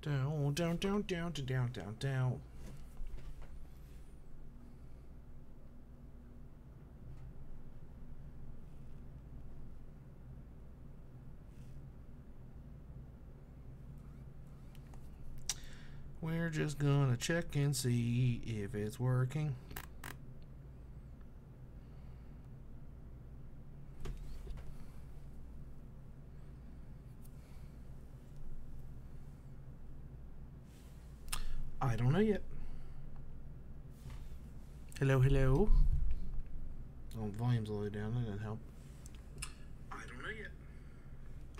Down, down, down, down, down, down, down. We're just gonna check and see if it's working. I don't know yet. Hello, hello. Oh, volume's all the way down. That didn't help. I don't know yet.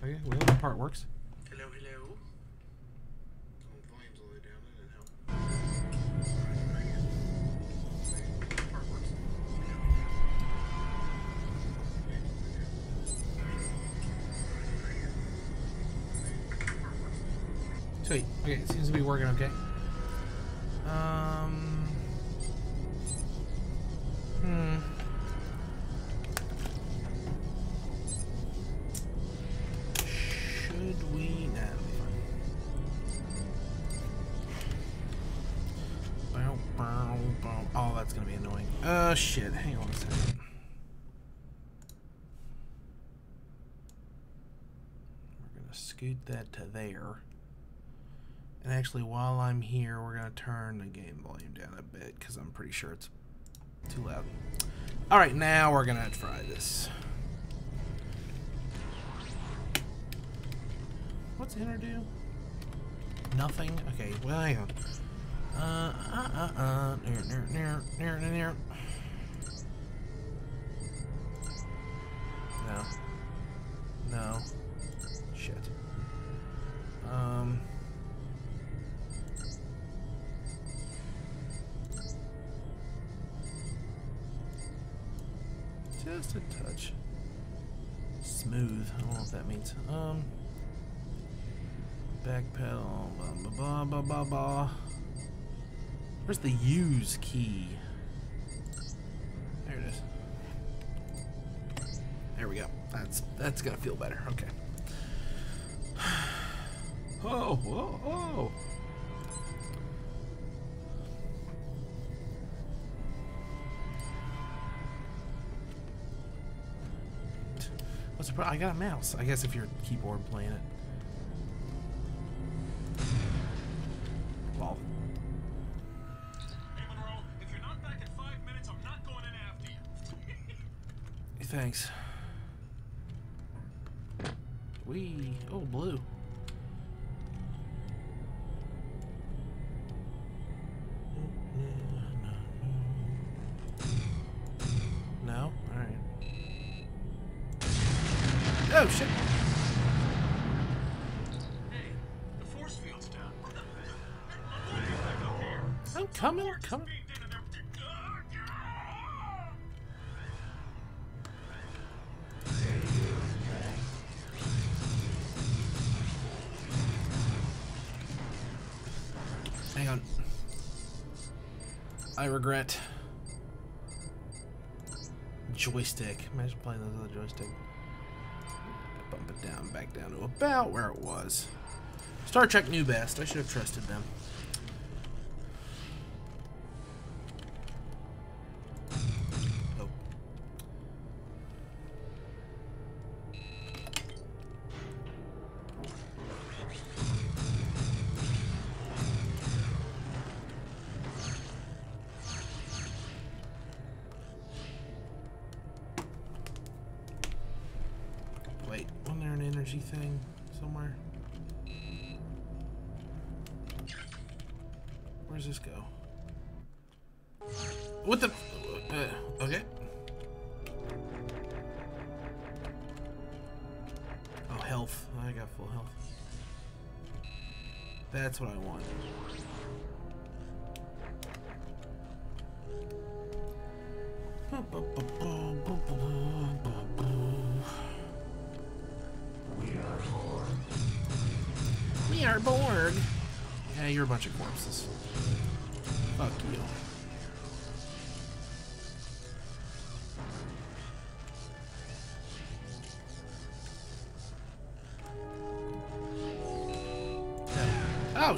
Okay, well, that part works. Hello, hello. Oh, volume's all the way down. That didn't help. I don't know yet. That part works. Sweet. Okay, it seems to be working okay. Um. Hmm. Should we? Fine. Bow, bow, bow. Oh, that's gonna be annoying. Uh, shit. Hang on a second. We're gonna scoot that to there. And actually, while I'm here, we're going to turn the game volume down a bit because I'm pretty sure it's too loud. All right, now we're going to try this. What's enter do? Nothing? Okay, well, hang on. Uh, uh, uh, uh, near, near, near, near, near, Back pedal. Blah, blah, blah, blah, blah. Where's the use key? There it is. There we go. That's that's gonna feel better. Okay. Oh, oh, oh. I got a mouse. I guess if you're keyboard playing it. Hey, Munro, if you're not back in five minutes, I'm not going in after you. Thanks. We oh blue. Regret. Joystick. Imagine playing those other joystick. Bump it down, back down to about where it was. Star Trek knew best. I should have trusted them.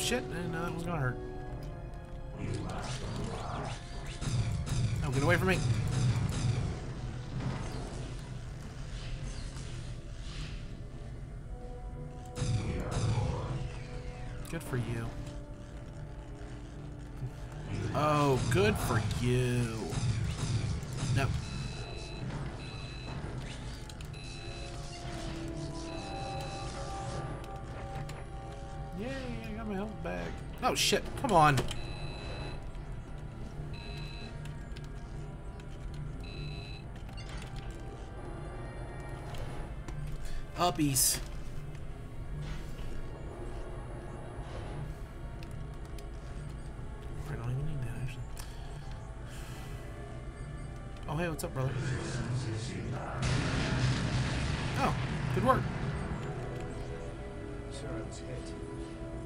Shit! and uh, that was gonna hurt. Oh shit, come on. Uppies. I don't even need that actually. Oh hey, what's up, brother? Oh, good work. Hit.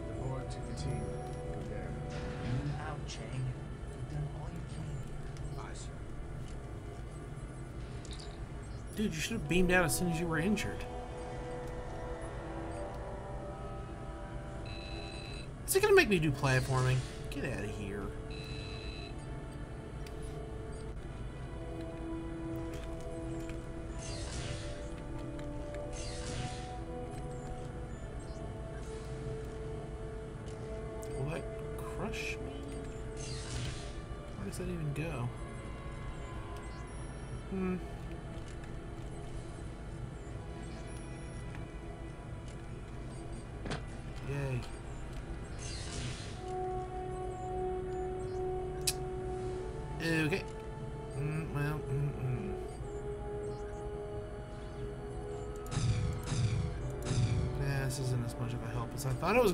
The took the team. Dude, you should have beamed out as soon as you were injured. Is it gonna make me do platforming? Get out of here.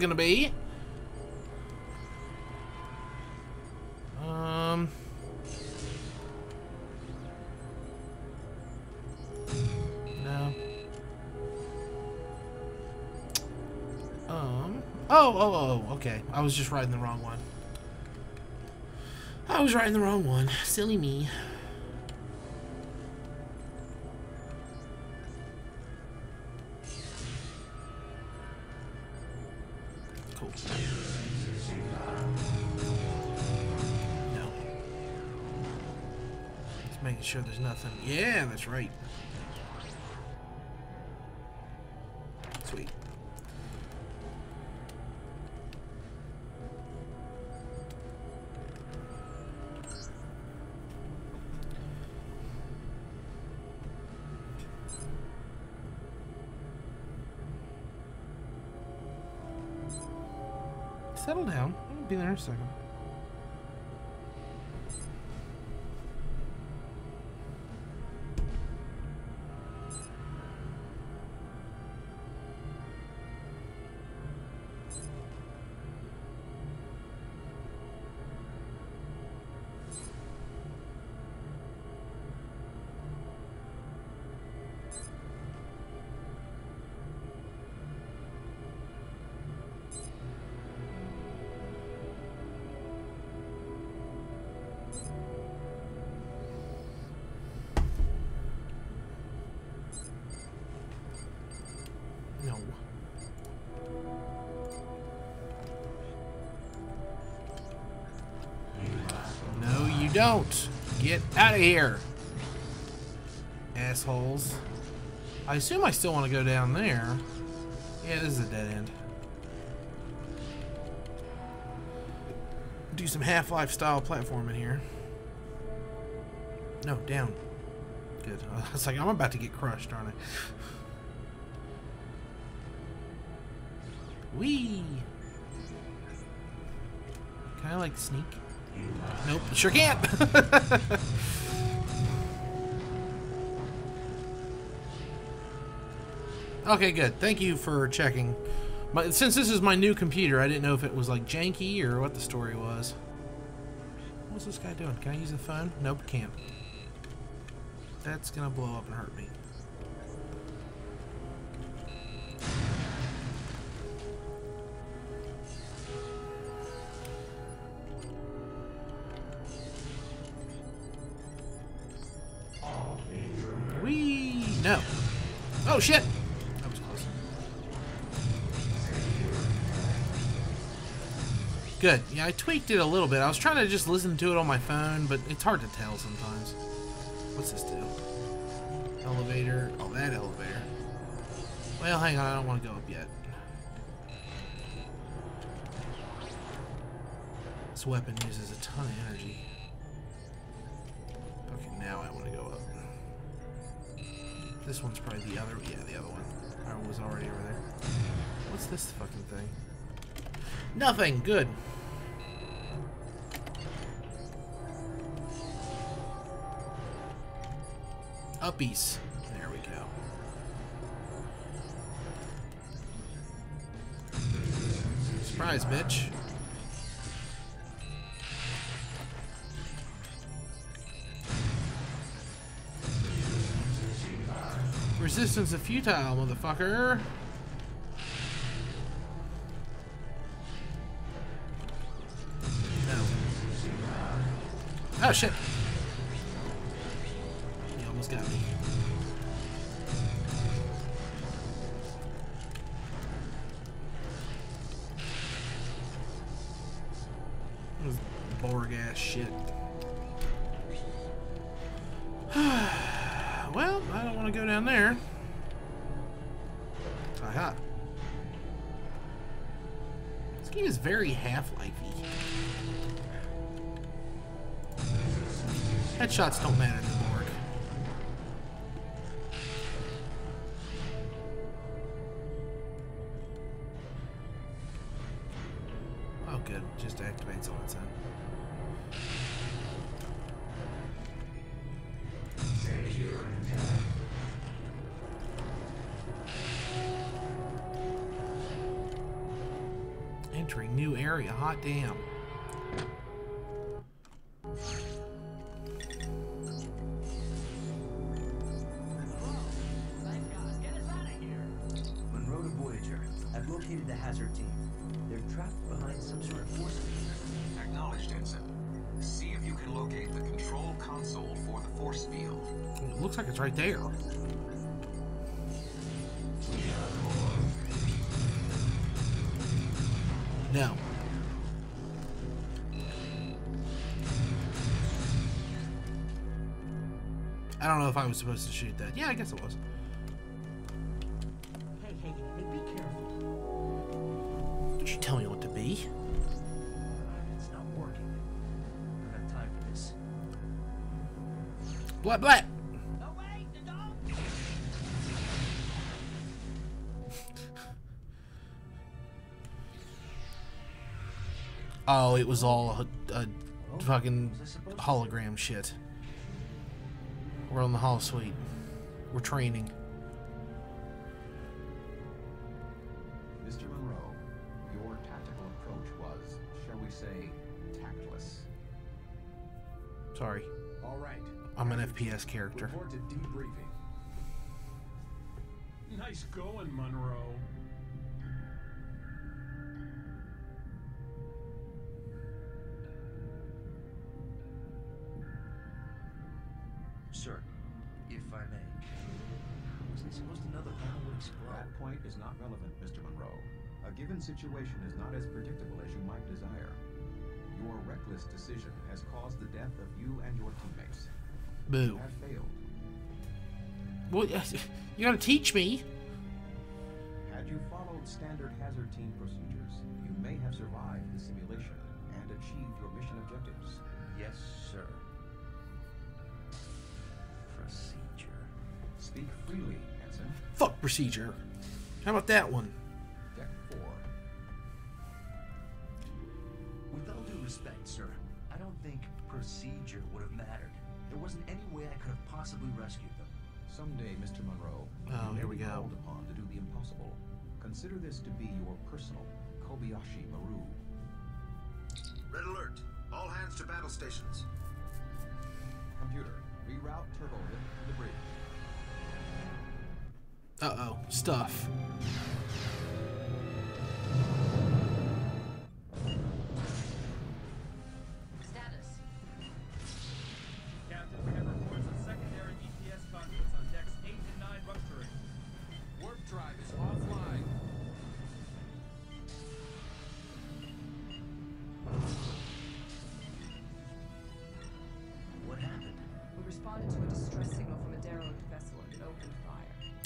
Was gonna be. Um. No. Um. Oh, oh, oh, okay. I was just riding the wrong one. I was riding the wrong one. Silly me. Sure there's nothing. Yeah, that's right. Don't. Get out of here. Assholes. I assume I still want to go down there. Yeah, this is a dead end. Do some Half-Life style platforming here. No, down. Good. I was like, I'm about to get crushed, aren't I? Wee. Can I like sneak? Nope, sure can't. okay, good. Thank you for checking. My, since this is my new computer, I didn't know if it was like janky or what the story was. What's this guy doing? Can I use the phone? Nope, can't. That's gonna blow up and hurt me. Oh shit! That was close. Good. Yeah, I tweaked it a little bit. I was trying to just listen to it on my phone, but it's hard to tell sometimes. What's this do? Elevator. Oh, that elevator. Well, hang on. I don't want to go up yet. This weapon uses a ton of energy. This one's probably the other. Yeah, the other one. I was already over there. What's this fucking thing? Nothing. Good. Uppies. There we go. Surprise, bitch. Resistance is futile, motherfucker. No. Oh, shit. This game is very Half-Life-y. Headshots don't matter Borg. Oh, good. Just activates on its own. Hot damn. If I was supposed to shoot that. Yeah, I guess it was. Hey, hey, hey, be careful. Don't you tell me what to be. It's not working. I don't have time for this. Blah, blah. No, wait, don't! Oh, it was all a, a fucking hologram shit. We're on the holosuite. We're training. Mr. Munro, your tactical approach was, shall we say, tactless. Sorry. All right. I'm an FPS character. Report to debriefing. Situation is not as predictable as you might desire. Your reckless decision has caused the death of you and your teammates. You Boo. have failed. Well, you gotta teach me. Had you followed standard hazard team procedures, you may have survived the simulation and achieved your mission objectives. Yes, sir. Procedure. Speak freely, Ensign. Fuck procedure. How about that one? Possibly rescued them. Someday, Mr. Munro, Oh, you may here we be go. called upon to do the impossible. Consider this to be your personal Kobayashi Maru. Red alert. All hands to battle stations. Computer, reroute Turbolift to the bridge. Uh oh. Stuff.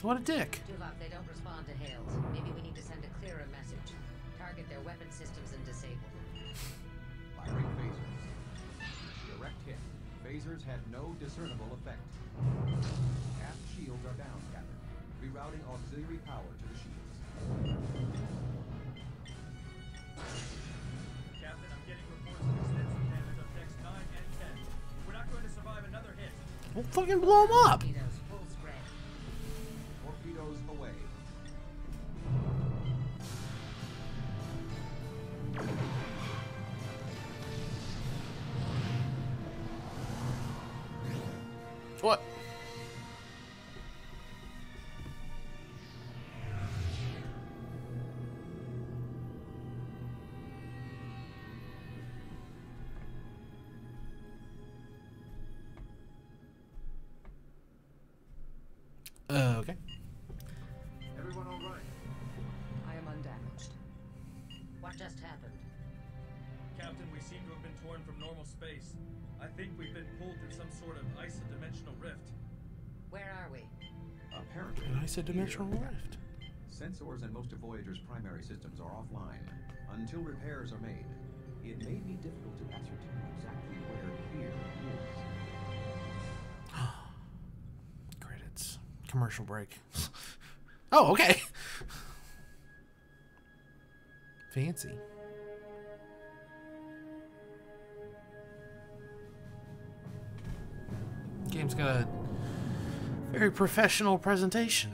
What a dick. Tuvok, they don't respond to hails. Maybe we need to send a clearer message. Target their weapon systems and disable. Firing phasers. Direct hit. Phasers had no discernible effect. Half shields are down, Captain. Rerouting auxiliary power to the shields. Captain, I'm getting reports of extensive damage on decks 9 and 10. We're not going to survive another hit. Well, fucking blow him up. Of isodimensional rift. Where are we? Apparently. And I said dimensional here, rift. Sensors and most of Voyager's primary systems are offline. Until repairs are made, it may be difficult to ascertain exactly where here is. Credits. Commercial break. oh, okay. Fancy. Game's got a very professional presentation.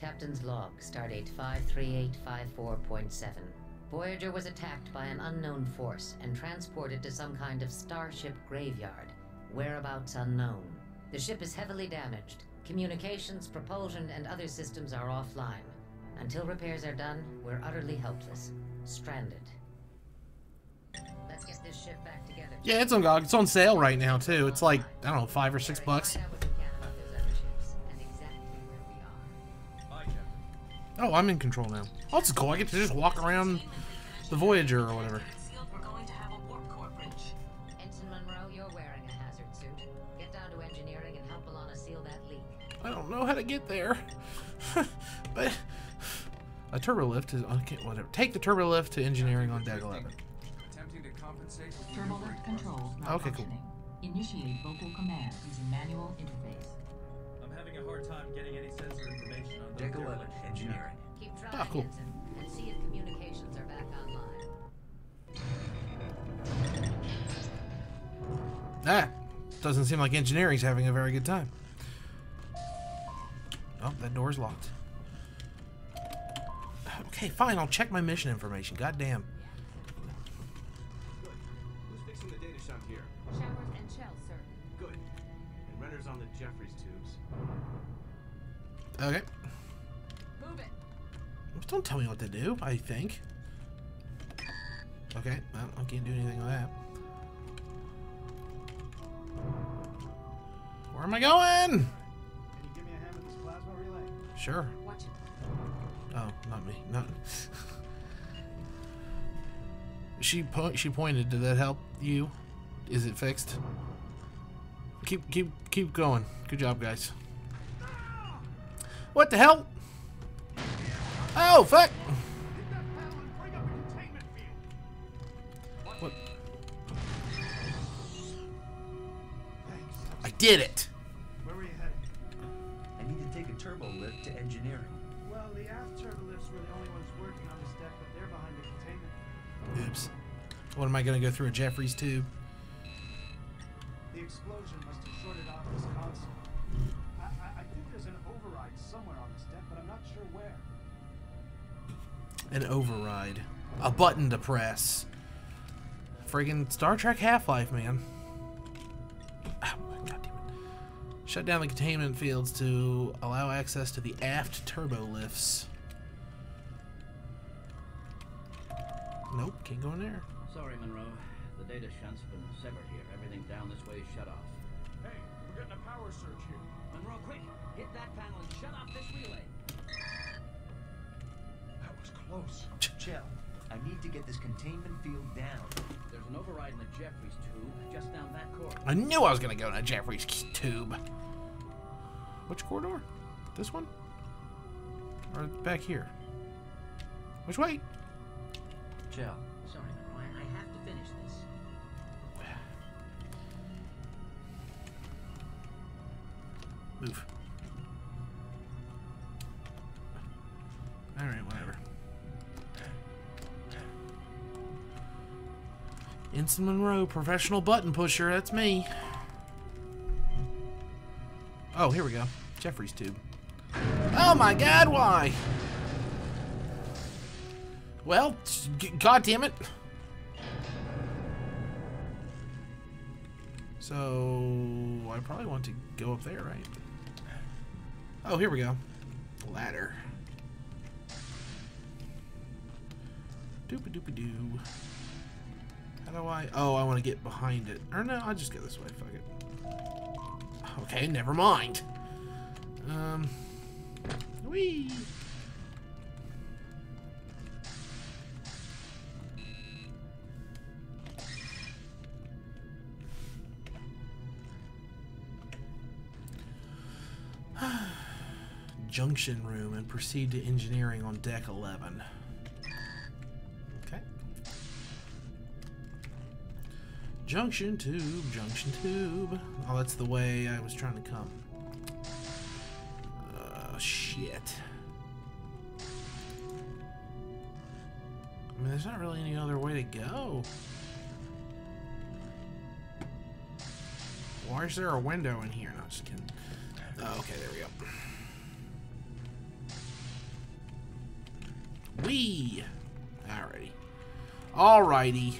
Captain's log, stardate 53854.7. Voyager was attacked by an unknown force and transported to some kind of starship graveyard, whereabouts unknown. The ship is heavily damaged. Communications, propulsion, and other systems are offline. Until repairs are done, we're utterly helpless. Stranded. Let's get this ship back together. Yeah, it's on. It's on sale right now too. It's like I don't know, five or six bucks. I'm in control now. Oh, this is cool. I get to just walk around the Voyager or whatever. We're going to have a warp core bridge. Ensign Munro, you're wearing a hazard suit. Get down to engineering and help B'Elanna seal that leak. I don't know how to get there. but a turbo lift is okay, whatever. Take the turbo lift to engineering on deck 11. Attempting to compensate with Turbolift controls Okay, cool. Initiate vocal command using manual interface. I'm having a hard time getting any sensor information on Deck 11, derelicts. engineering. Keep Ah, cool. Ensign, and see if communications are back online. Ah, doesn't seem like engineering's having a very good time. Oh, that door's locked. Okay, fine. I'll check my mission information. God I think. Okay, well, I can't do anything with that. Where am I going? Can you give me a hand with this plasma relay? Sure. Watch it. Oh, not me. Not. she po she pointed. Did that help you? Is it fixed? Keep keep keep going. Good job, guys. What the hell? Oh fuck! I did it. Where were you heading? I need to take a turbo lift to engineering. Well, the aft turbo lifts were the only ones working on this deck, but they're behind the containment. Oops. What am I gonna go through a Jeffries tube? The explosion must have shorted off this console. I, I, I think there's an override somewhere on this deck, but I'm not sure where. An override. A button to press. Friggin' Star Trek Half-Life, man. Shut down the containment fields to allow access to the aft turbo lifts. Nope, can't go in there. Sorry, Munro. The data shunt's been severed here. Everything down this way is shut off. Hey, we're getting a power surge here. Munro, quick! Hit that panel and shut off this relay. That was close. Chell, I need to get this containment field down. There's an override in the Jeffries tube just down that corridor. I knew I was gonna go in a Jeffries tube. Which corridor? This one? Or back here? Which way? Chell, Sorry, Munro. I, I have to finish this. Move. Ensign Munro, professional button pusher, that's me. Oh, here we go. Jeffrey's tube. Oh my god, why? Well, god damn it. So, I probably want to go up there, right? Oh, here we go. Ladder. Doopy doopy doo. How do I? Oh, I want to get behind it. Or no, I'll just go this way. Fuck it. Okay, never mind. Um. Junction room and proceed to engineering on deck 11. Junction tube, junction tube. Oh, that's the way I was trying to come. Oh, shit. I mean, there's not really any other way to go. Why is there a window in here? No, just kidding. Oh, okay, there we go. Wee! Alrighty. Alrighty.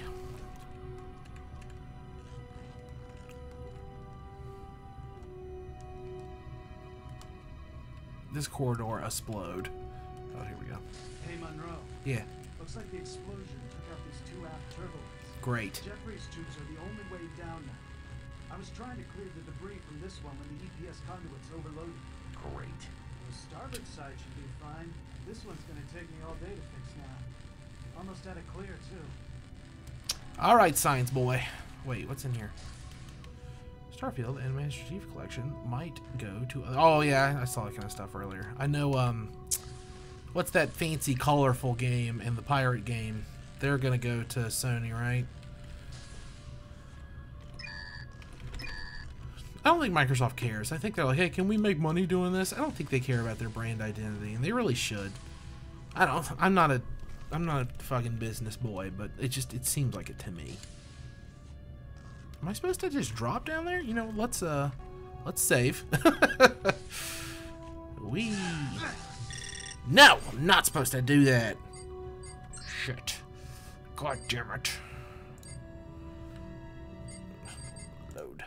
This corridor explode. Oh, here we go. Hey, Munro. Yeah, Looks like the explosion took out these two aft turbo great. Jeffrey's tubes are the only way down now. I was trying to clear the debris from this one when the EPS conduit's overloaded. great. The starboard side should be fine. This one's gonna take me all day to fix now. Almost out of clear, too. Alright, science boy. Wait, what's in here? Starfield and Master Chief Collection might go to. Oh, yeah, I saw that kind of stuff earlier. I know, um. What's that fancy, colorful game and the pirate game? They're gonna go to Sony, right? I don't think Microsoft cares. I think they're like, hey, can we make money doing this? I don't think they care about their brand identity, and they really should. I don't. I'm not a. I'm not a fucking business boy, but it just it seems like it to me. Am I supposed to just drop down there? You know, let's uh, let's save. we. No, I'm not supposed to do that. Shit. God damn it. Load.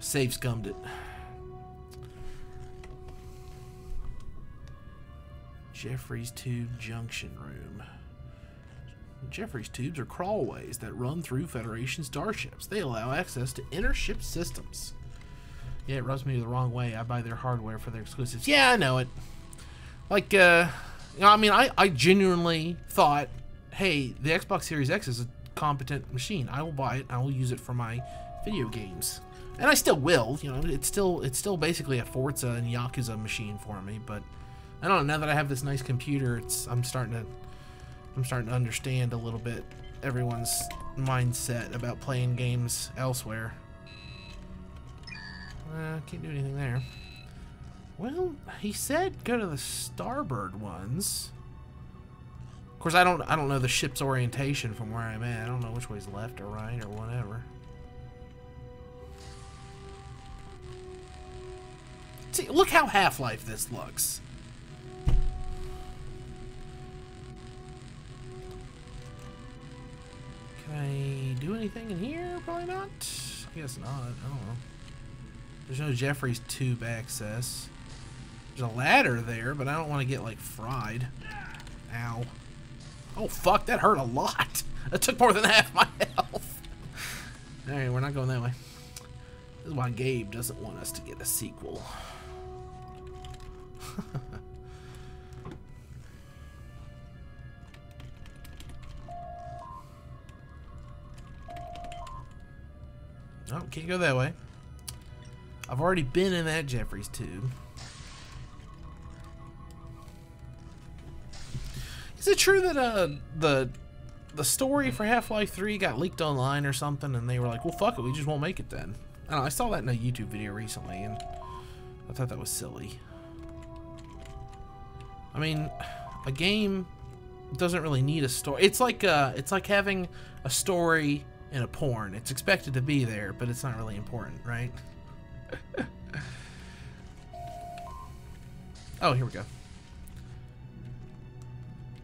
Save scummed it. Jeffrey's Tube Junction Room. Jeffries tubes are crawlways that run through Federation starships. They allow access to inner ship systems. Yeah, it rubs me the wrong way. I buy their hardware for their exclusives. Yeah, I know it. Like, uh, I mean, I, I genuinely thought, hey, the Xbox Series X is a competent machine. I will buy it. I will use it for my video games, and I still will. You know, it's still it's still basically a Forza and Yakuza machine for me. But I don't know. Now that I have this nice computer, it's I'm starting to I'm starting to understand a little bit everyone's mindset about playing games elsewhere. Uh, can't do anything there. Well, he said go to the starboard ones. Of course, I don't I don't know the ship's orientation from where I'm at. I don't know which way's left or right or whatever. See, look how Half-Life this looks. Do anything in here? Probably not. I guess not. I don't know. There's no Jeffrey's tube access. There's a ladder there, but I don't want to get, like, fried. Ow. Oh, fuck, that hurt a lot. That took more than half my health. Alright, we're not going that way. This is why Gabe doesn't want us to get a sequel. Can't go that way. I've already been in that Jeffrey's tube. Is it true that uh the the story for Half-Life 3 got leaked online or something and they were like, well fuck it, we just won't make it then? I know, I saw that in a YouTube video recently and I thought that was silly. I mean, a game doesn't really need a story. It's like uh it's like having a story in a porn. It's expected to be there, but it's not really important, right? oh, here we go.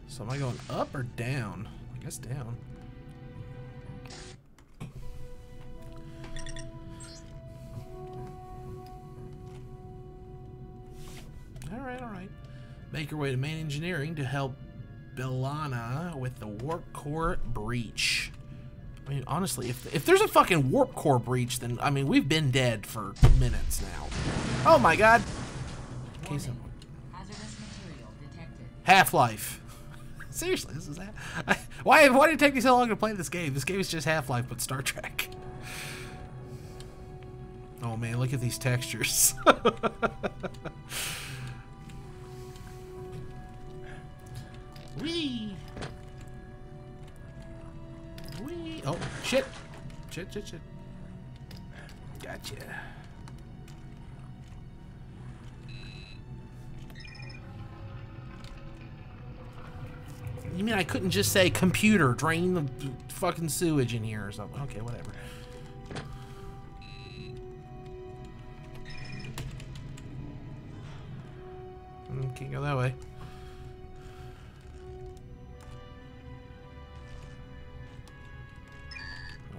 So am I going up or down? I guess down. Alright, alright. Make your way to main engineering to help B'Elanna with the warp core breach. I mean, honestly, if, if there's a fucking warp core breach, then, I mean, we've been dead for minutes now. Oh my god. Half-Life. Seriously, this is that. Why, why did it take me so long to play this game? This game is just Half-Life, but Star Trek. Oh man, look at these textures. Wee. Oh, shit. Shit, shit, shit. Gotcha. You mean I couldn't just say computer drain the fucking sewage in here or something? Okay, whatever. Can't go that way.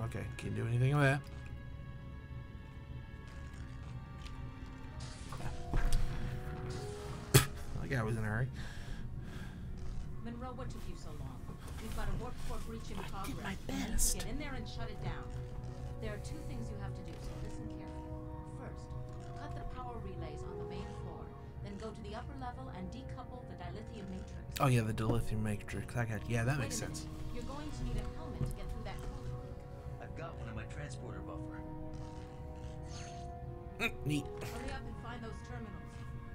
Okay, can't do anything with that. Like I was in a hurry. Munro, what took you so long? We've got a warp core breach in progress. I did my You need best. Get in there and shut it down. There are two things you have to do, so listen carefully. First, cut the power relays on the main floor. Then go to the upper level and decouple the dilithium matrix. Oh yeah, the dilithium matrix. I got yeah, that Wait makes sense. You're going to need a transporter buffer. Mm, Neat. Hurry up and find those terminals.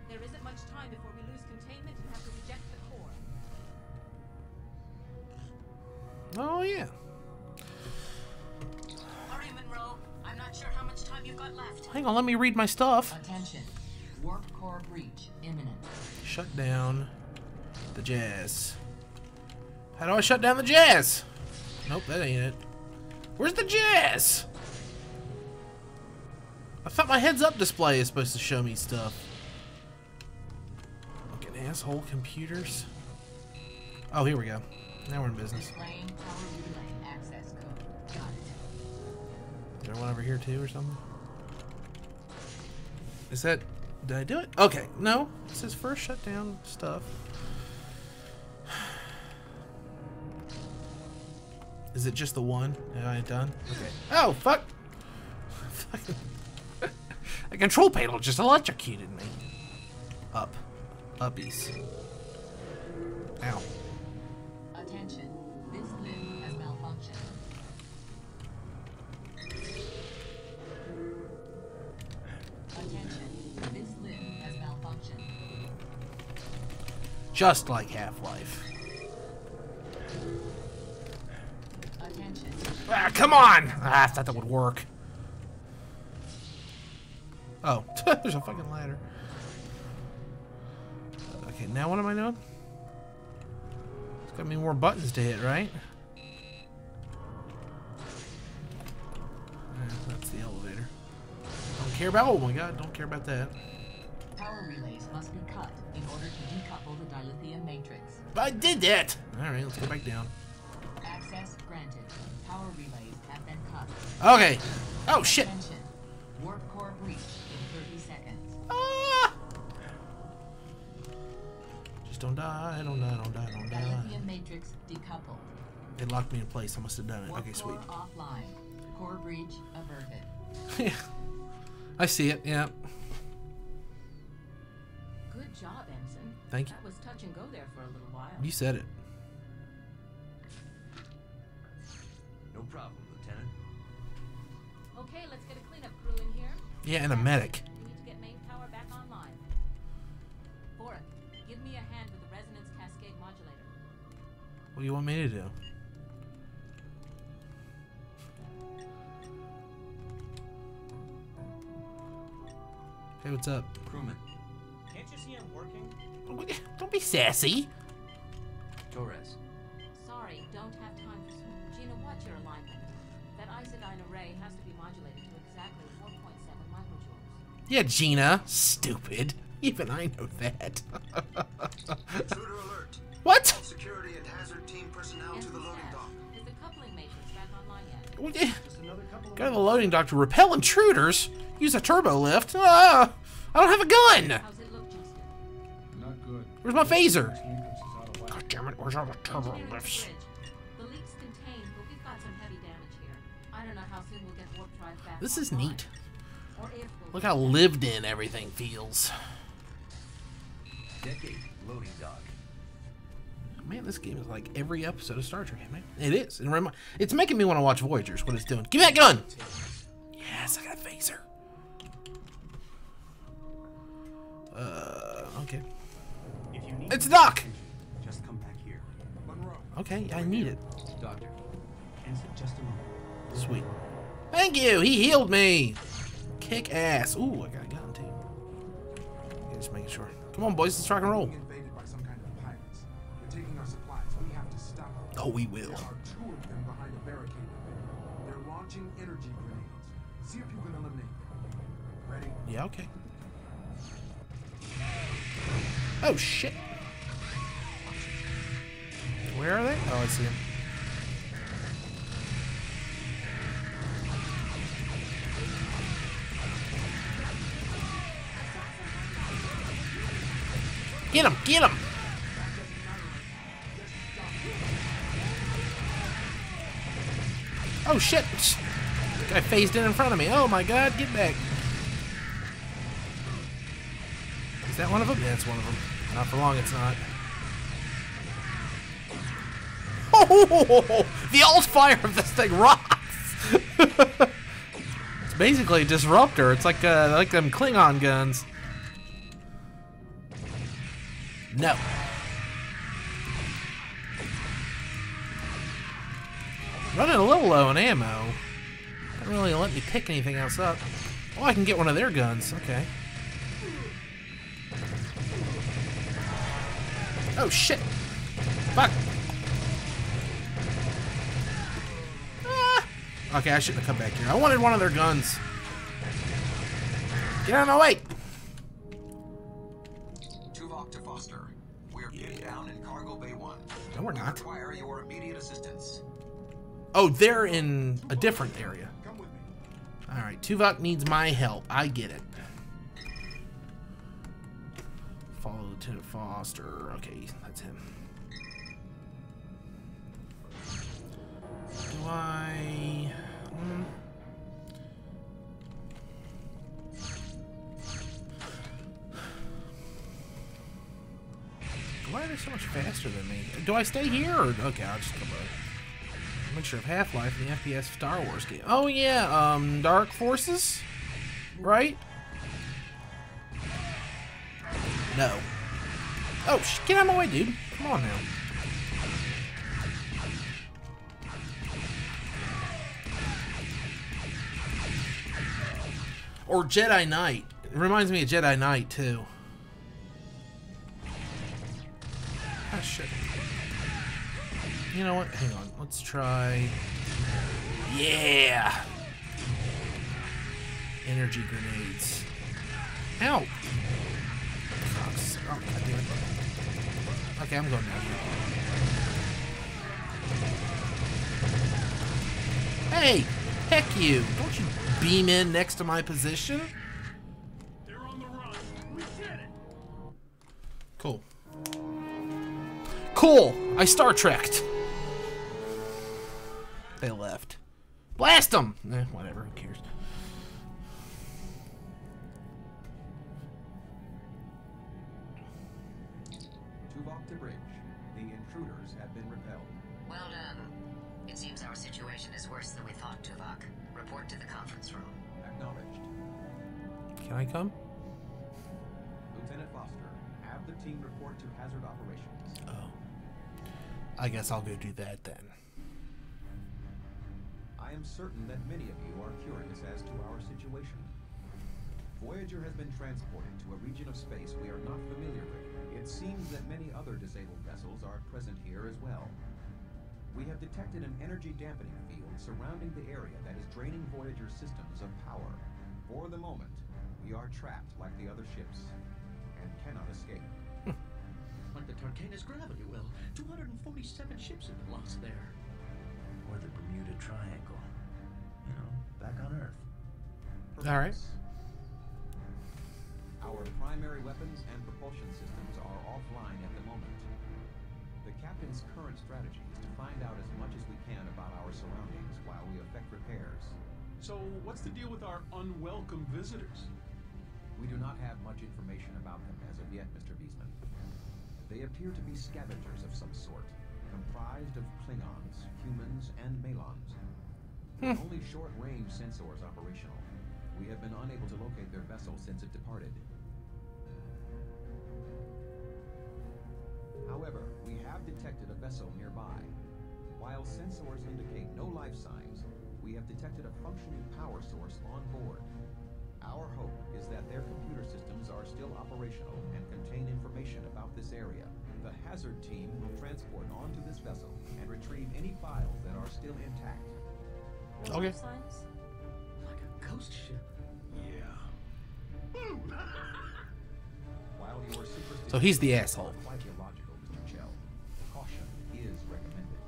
There isn't much time before we lose containment and have to reject the core. Oh yeah. Hurry, Munro. I'm not sure how much time you've got left. Hang on, let me read my stuff. Attention. Warp core breach imminent. Shut down the jazz. How do I shut down the jazz? Nope, that ain't it. Where's the jazz? I thought my heads up display is supposed to show me stuff. Fucking asshole computers. Oh, here we go. Now we're in business. Is there one over here too or something? Is that... Did I do it? Okay, no. It says first shut down stuff. Is it just the one? Am I done? Okay. Oh, fuck! Fucking- the control panel just electrocuted me. Up. Uppies. Ow. Attention. This limb has malfunctioned. Attention. This limb has malfunctioned. Just like Half-Life. Ah, come on! Ah, I thought that would work. Oh, there's a fucking ladder. Okay, now what am I doing? It's got me more buttons to hit, right? Ah, That's the elevator. Don't care about. Oh my god, don't care about that. Power relays must be cut in order to decouple the dilithium matrix. But I did that. All right, let's go back down. Access granted. Power relays have been cut. Okay. Oh shit. Attention. Warp core breach in 30 seconds. Ah! Just don't die, don't die, don't die, don't die. Dilithium matrix decoupled. It locked me in place. I must have done it. Warp Okay, sweet. core offline. Core breach averted. yeah. I see it. Yeah. Good job, Ensign. Thank you. That was touch and go there for a little while. You said it. With and a medic. modulator. What do you want me to do? Hey, what's up? Crewman, Can't you see I'm working? Don't be sassy. Torres. Yeah, Gina. Stupid. Even I know that. Intruder alert. what? Security and hazard team personnel to the loading dock. Is the coupling matrix back online yet? What the- Just another couple of Go to the loading dock to repel intruders. Use a turbo lift. Ah, I don't have a gun. How's it look, Justin? Not good. Where's my phaser? Matrix is out of whack. God damn it! Where's all the turbo lifts? The leak's contained, but we've got some heavy damage here. I don't know how soon we'll get warp drive back. This is neat. Or if we'll Look how lived in everything feels. Decade loading dock. Man, this game is like every episode of Star Trek, man. It is. Remi- it's making me want to watch Voyagers. What it's doing? Give me that gun. Yes, I got a phaser. Uh, okay. If you need It's Doc. just come back here. Munro. Okay, I need it. Doctor. Ensign, just a moment. Sweet. Thank you. He healed me. Kick ass. Ooh, I got a gun too. Okay, just making sure. Come on, boys. Let's rock and roll. Being invaded by some kind of pirates. They're taking our supplies. We have to stop them. Oh, we will. There are two of them behind a barricade. They're launching energy grenades. See if you can eliminate them. Ready? Yeah, okay. Oh, shit. Where are they? Oh, I see them. Get him! Get him! Oh shit! Guy phased in in front of me. Oh my god, get back! Is that one of them? Yeah, it's one of them. Not for long, it's not. Oh, the alt fire of this thing rocks. it's basically a disruptor. It's like uh, like them Klingon guns. No. Running a little low on ammo. Don't really let me pick anything else up. Oh, I can get one of their guns. Okay. Oh shit! Fuck! Ah. Okay, I shouldn't have come back here. I wanted one of their guns. Get out of my way! Down in Cargo Bay 1. No, we're not. require your immediate assistance. Oh, they're in a different area. Alright, Tuvok needs my help. I get it. Follow Lieutenant Foster. Okay, that's him. Do I... Hmm. Why are they so much faster than me? Do I stay here or... Okay, I'll just come over. Mixture of Half-Life and the FPS Star Wars game. Oh yeah, um, Dark Forces? Right? No. Oh, get out of my way, dude. Come on now. Or Jedi Knight. It reminds me of Jedi Knight, too. Ah, shit. You know what? Hang on. Let's try... Yeah! Energy grenades. Ow! Oh, okay, I'm going down here. Hey! Heck you! Don't you beam in next to my position? They're on the run. We did it. Cool. Cool! I Star Trekked. They left. Blast them! Eh, whatever, who cares? Tuvok to bridge. The intruders have been repelled. Well done. It seems our situation is worse than we thought, Tuvok. Report to the conference room. Acknowledged. Can I come? I guess I'll go do that then. I am certain that many of you are curious as to our situation. Voyager has been transported to a region of space we are not familiar with. It seems that many other disabled vessels are present here as well. We have detected an energy dampening field surrounding the area that is draining Voyager's systems of power. For the moment, we are trapped like the other ships and cannot escape. Like the Tarkanis gravity well. 247 ships have been lost there. Or the Bermuda Triangle. You know, back on Earth. All right. Our primary weapons and propulsion systems are offline at the moment. The captain's current strategy is to find out as much as we can about our surroundings while we effect repairs. So, what's the deal with our unwelcome visitors? We do not have much information about them as of yet, Mr. Biessman. They appear to be scavengers of some sort, comprised of Klingons, humans, and Malons. Hmm. With only short-range sensors operational, we have been unable to locate their vessel since it departed. However, we have detected a vessel nearby. While sensors indicate no life signs, we have detected a functioning power source on board. Our hope is that their computer systems are still operational and contain information about this area. The hazard team will transport onto this vessel and retrieve any files that are still intact. Okay. Signs? Like a ghost ship. Yeah. While your superstitions So he's the asshole. Quite illogical, Mr. Chell. Caution is recommended.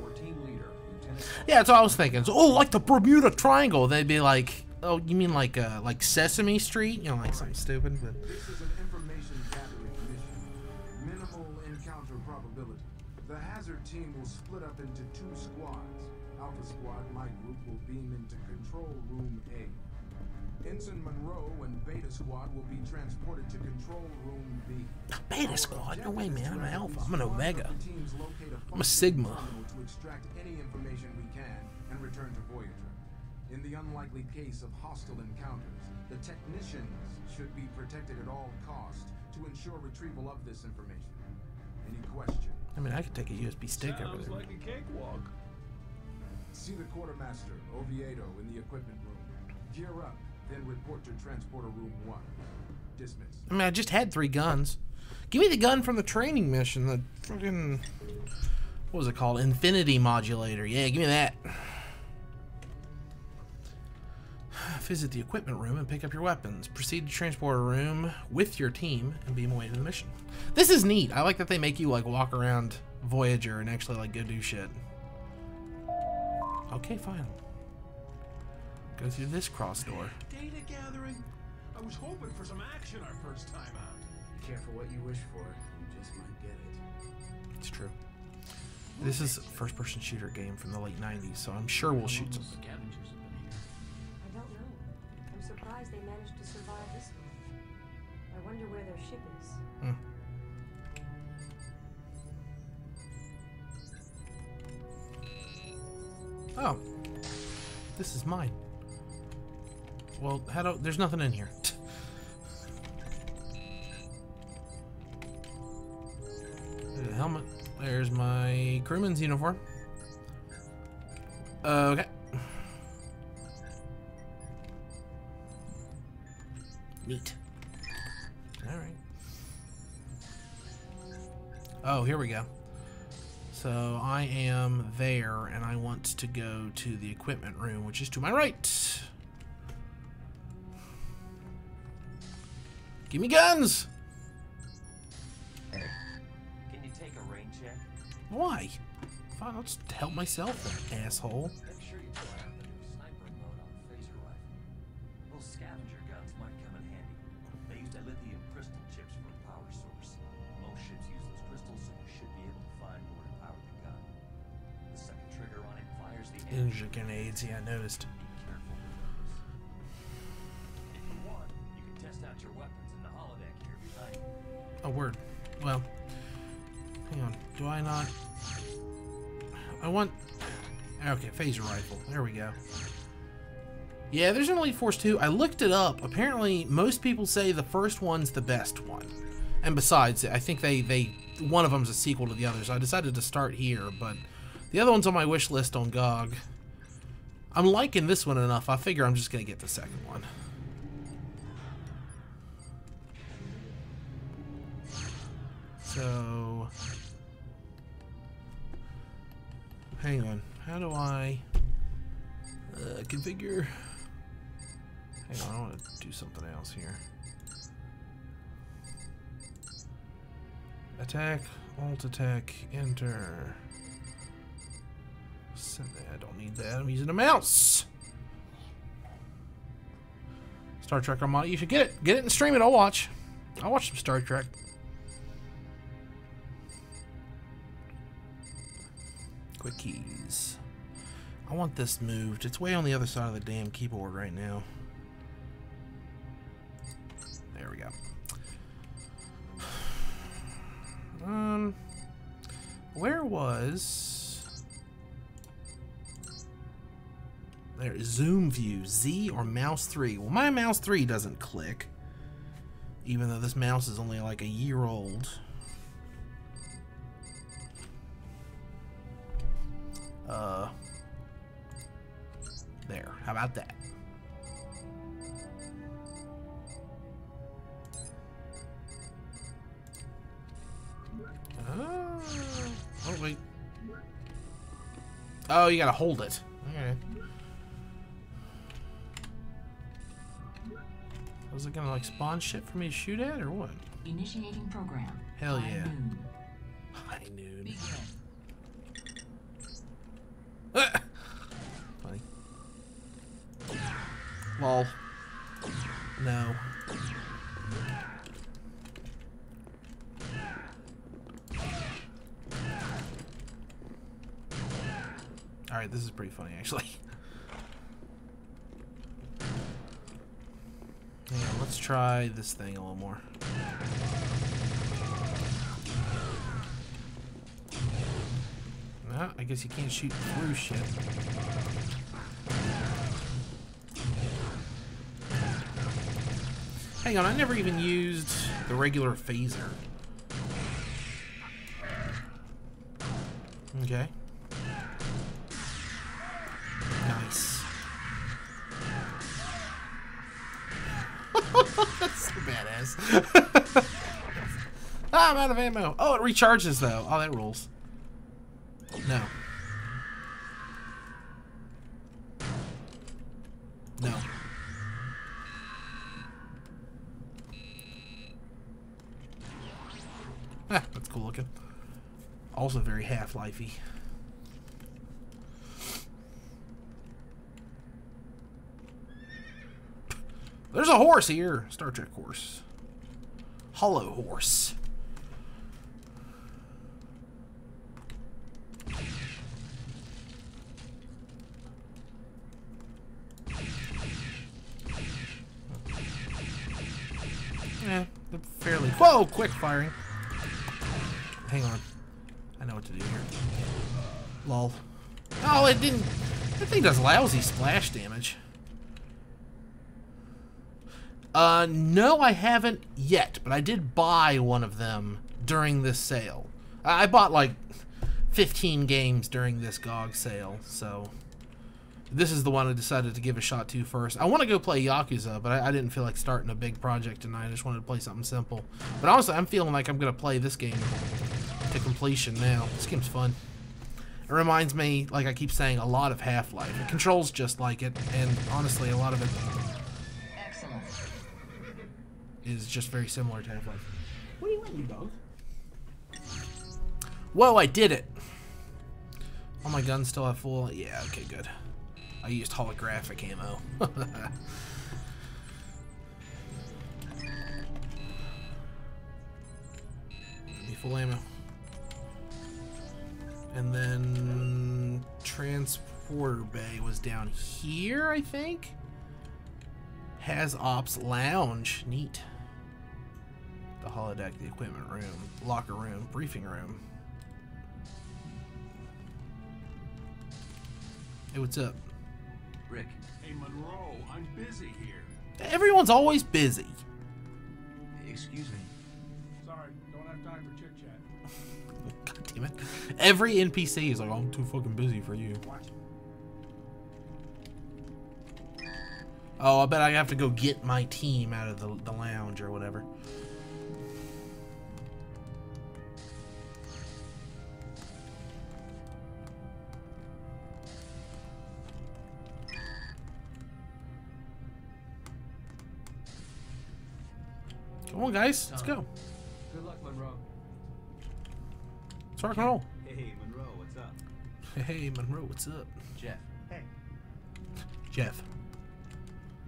Your team leader, Lieutenant. Yeah, that's what I was thinking. So, oh, like the Bermuda Triangle. They'd be like, oh, you mean like uh, like Sesame Street? You know, like something stupid. But This is an information gathering mission. Minimal encounter probability. The hazard team will split up into two squads. Alpha Squad, my group, will beam into Control Room A. Ensign Munro and Beta Squad will be transported to Control Room B. Beta Squad? No way, man. I'm an Alpha. I'm an Omega. of the teams locate a I'm a Sigma. To extract any information we can and return to. In the unlikely case of hostile encounters, the technicians should be protected at all costs to ensure retrieval of this information. Any question? I mean, I could take a USB stick over Sounds there. like a cakewalk. See the quartermaster, Oviedo, in the equipment room. Gear up, then report to transporter room one. Dismiss. I mean, I just had three guns. Give me the gun from the training mission. The fucking what was it called? Infinity modulator. Yeah, give me that. Uh, visit the equipment room and pick up your weapons. Proceed to transporter room with your team and beam away to the mission. This is neat. I like that they make you like walk around Voyager and actually like go do shit. Okay, fine. Go through this cross door. Data gathering? I was hoping for some action our first time out. Be careful what you wish for. You just might get it. It's true. This is a first-person shooter game from the late 90s, so I'm sure we'll shoot something. Oh. This is mine. Well, how do... There's nothing in here. There's a helmet. There's my crewman's uniform. Okay. Neat. Alright. Oh, here we go. I am there, and I want to go to the equipment room, which is to my right. Give me guns! Can you take a rain check? Why? Fine, I'll just help myself, asshole. You. Oh, word. Well, hang on. Do I not? I want... Okay, phaser rifle. There we go. Yeah, there's an Elite Force 2. I looked it up. Apparently, most people say the first one's the best one. And besides, I think they, they one of them's a sequel to the other, so I decided to start here, but the other one's on my wish list on GOG. I'm liking this one enough, I figure I'm just going to get the second one. So... Hang on. How do I uh, configure? Hang on, I want to do something else here. Attack, alt attack, enter. Send I don't need that. I'm using a mouse. Star Trek Armada. You should get it. Get it and stream it. I'll watch. I'll watch some Star Trek. Quick keys. I want this moved. It's way on the other side of the damn keyboard right now. There we go. Um, where was there? Zoom view, Z or mouse three? Well, my mouse three doesn't click, even though this mouse is only like a year old. Uh, there. How about that? Oh, oh wait. Oh, you gotta hold it. Was it gonna like spawn shit for me to shoot at or what? Initiating program. Hell High yeah. noon. High noon. Funny. Lol. No. Alright, this is pretty funny actually. Hang on, let's this thing a little more. Nah, I guess you can't shoot through shit. Hang on, I never even used the regular phaser. Okay. I'm out of ammo. Oh, it recharges though. Oh, that rules. No. No. Ah, that's cool looking. Also very Half-Lifey. There's a horse here. Star Trek horse. Hollow horse. Whoa, quick firing. Hang on. I know what to do here. Lol. Oh, it didn't. That thing does lousy splash damage. Uh, no, I haven't yet, but I did buy one of them during this sale. I bought like 15 games during this GOG sale, so this is the one I decided to give a shot to first. I want to go play Yakuza, but I, I, didn't feel like starting a big project tonight. I just wanted to play something simple. But honestly, I'm feeling like I'm going to play this game to completion now. This game's fun. It reminds me, like I keep saying, a lot of Half-Life. It controls just like it, and honestly, a lot of it Excellent. is just very similar to Half-Life. What do you want, you dog? Whoa, I did it! All my guns still have full... Yeah, okay, good. I used holographic ammo. Be full ammo. And then transporter bay was down here, I think. Has ops lounge, neat. The holodeck, the equipment room, locker room, briefing room. Hey, what's up? Rick. Hey, Munro, I'm busy here. Everyone's always busy. Excuse me. Sorry, don't have time for chit chat. God damn it. Every NPC is like, I'm too fucking busy for you. Oh, I bet I have to go get my team out of the, the lounge or whatever. Come on, guys. Let's go. Good luck, Munro. Let's rock and roll. Hey, Munro, what's up? Hey, Munro, what's up? Jeff. Hey. Jeff.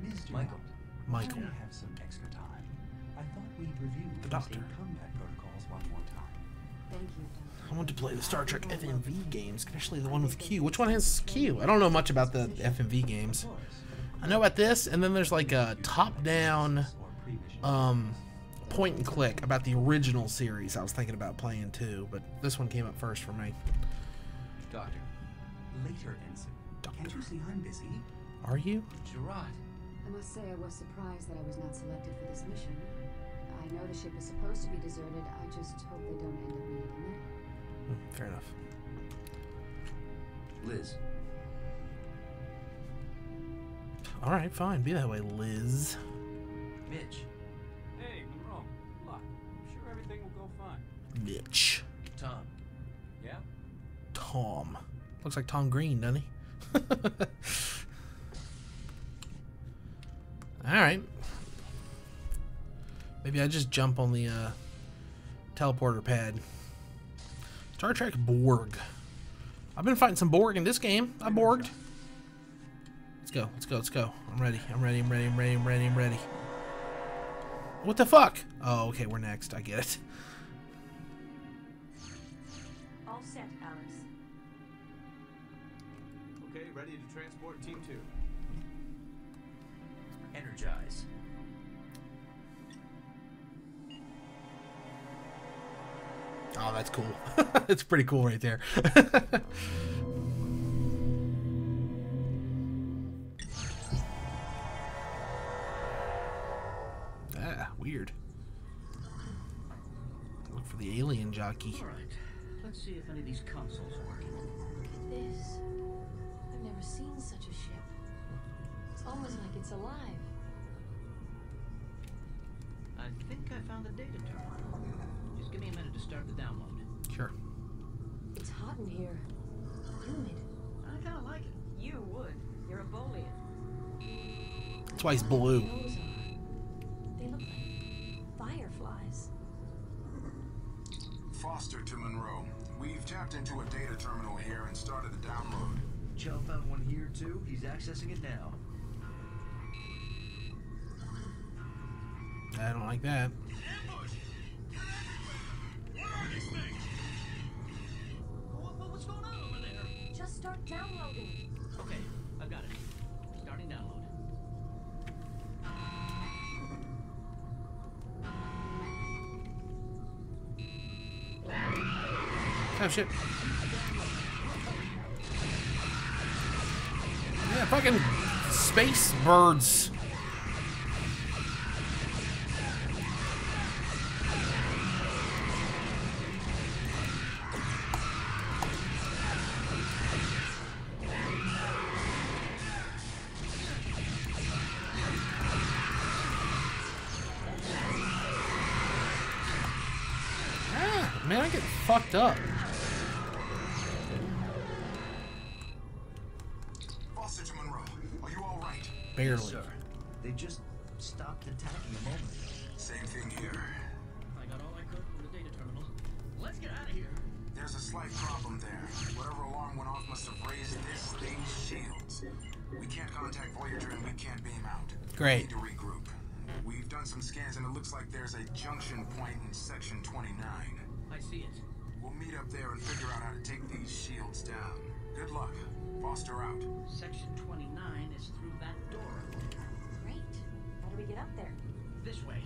Mr. Michael. Michael. We have some extra time. I thought we'd review The doctor. combat protocols one more time. Thank you. I want to play the Star Trek FMV games, especially the one with Q. Which one has Q? I don't know much about the FMV games. I know about this, and then there's like a top-down um, point and click about the original series I was thinking about playing too, but this one came up first for me. Doctor. Later, Ensign. Can't you see I'm busy? Are you? Gerard. I must say I was surprised that I was not selected for this mission. I know the ship is supposed to be deserted. I just hope they don't end up needing me. Hmm, Fair enough. Liz. All right, fine. Be that way, Liz. Mitch. Mitch. Tom. Yeah? Tom. Looks like Tom Green, doesn't he? All right. Maybe I just jump on the uh, teleporter pad. Star Trek Borg. I've been fighting some Borg in this game. I Borged. Let's go. Let's go. Let's go. I'm ready. I'm ready. I'm ready. I'm ready. I'm ready. I'm ready. What the fuck? Oh, okay. We're next. I get it. Oh, that's cool. it's pretty cool right there. ah, weird. Look for the alien jockey. All right. Let's see if any of these consoles are working. Look at this. I've never seen such a ship. It's almost like it's alive. I think I found the data terminal. Just give me a minute to start the download. Sure. It's hot in here. Humid. I kind of like it. You would. You're a Bolian. That's why he's blue. Those are. They look like fireflies. Foster to Munro. We've tapped into a data terminal here and started the download. Joe found one here too. He's accessing it now. I don't like that. Oh shit. Yeah, fucking space birds. Great. We need to regroup. We've done some scans and it looks like there's a junction point in section 29. I see it. We'll meet up there and figure out how to take these shields down. Good luck. Foster out. Section 29 is through that door. Great. How do we get up there? This way.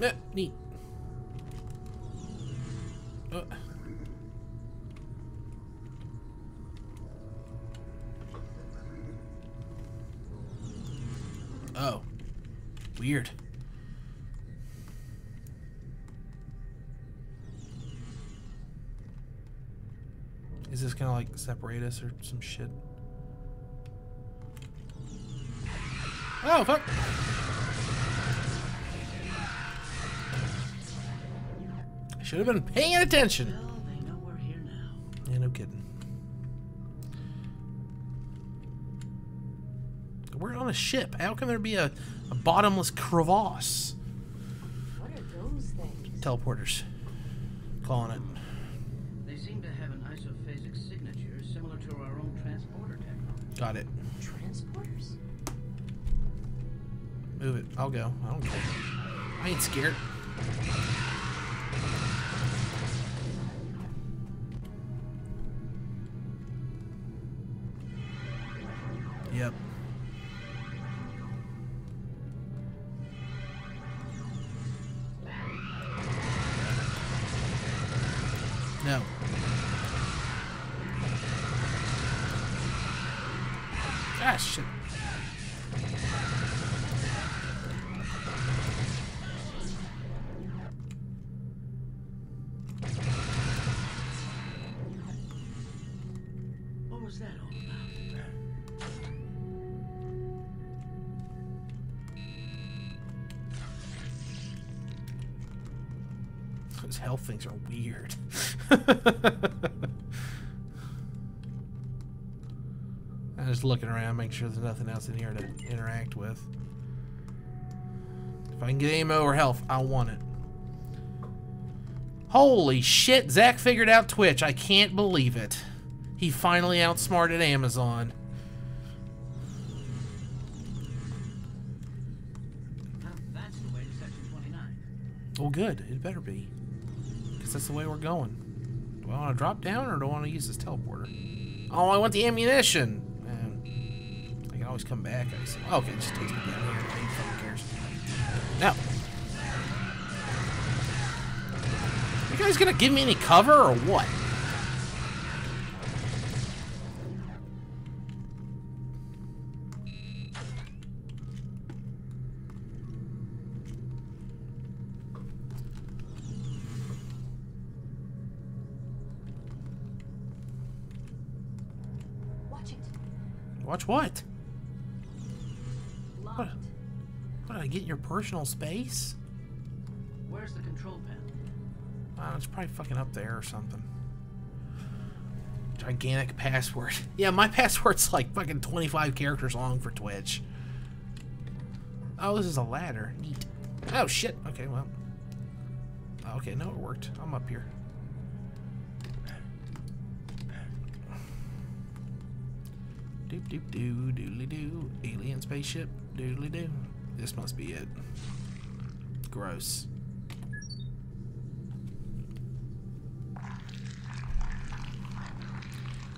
Yeah, neat. Uh. Oh. Weird. Is this gonna like separate us or some shit? Oh fuck! Should have been paying attention. Well, they know we're here now. Yeah, no kidding. We're on a ship. How can there be a, a bottomless crevasse? What are those things? Teleporters. Calling it. They seem to have an isophasic signature similar to our own transporter technology. Got it. Transporters? Move it. I'll go. I don't care. I ain't scared. Yep. I'm just looking around, make sure there's nothing else in here to interact with. If I can get ammo or health, I want it. Holy shit, Zach figured out Twitch. I can't believe it. He finally outsmarted Amazon. Now that's the way to section 29. Well, good. It better be. Because that's the way we're going. Do I want to drop down or do I want to use this teleporter? Oh, I want the ammunition. Man, I can always come back. I see. Okay, it just takes me down here. Who fucking cares? Now. You guys gonna give me any cover or what? Watch it. Watch what? Locked. What? What did I get in your personal space? Where's the control panel? Uh, it's probably fucking up there or something. Gigantic password. Yeah, my password's like fucking 25 characters long for Twitch. Oh, this is a ladder. Neat. Oh, shit. Okay, well. Okay, no, it worked. I'm up here. Doop doop doo doodly doo. Alien spaceship doodly doo. This must be it. Gross.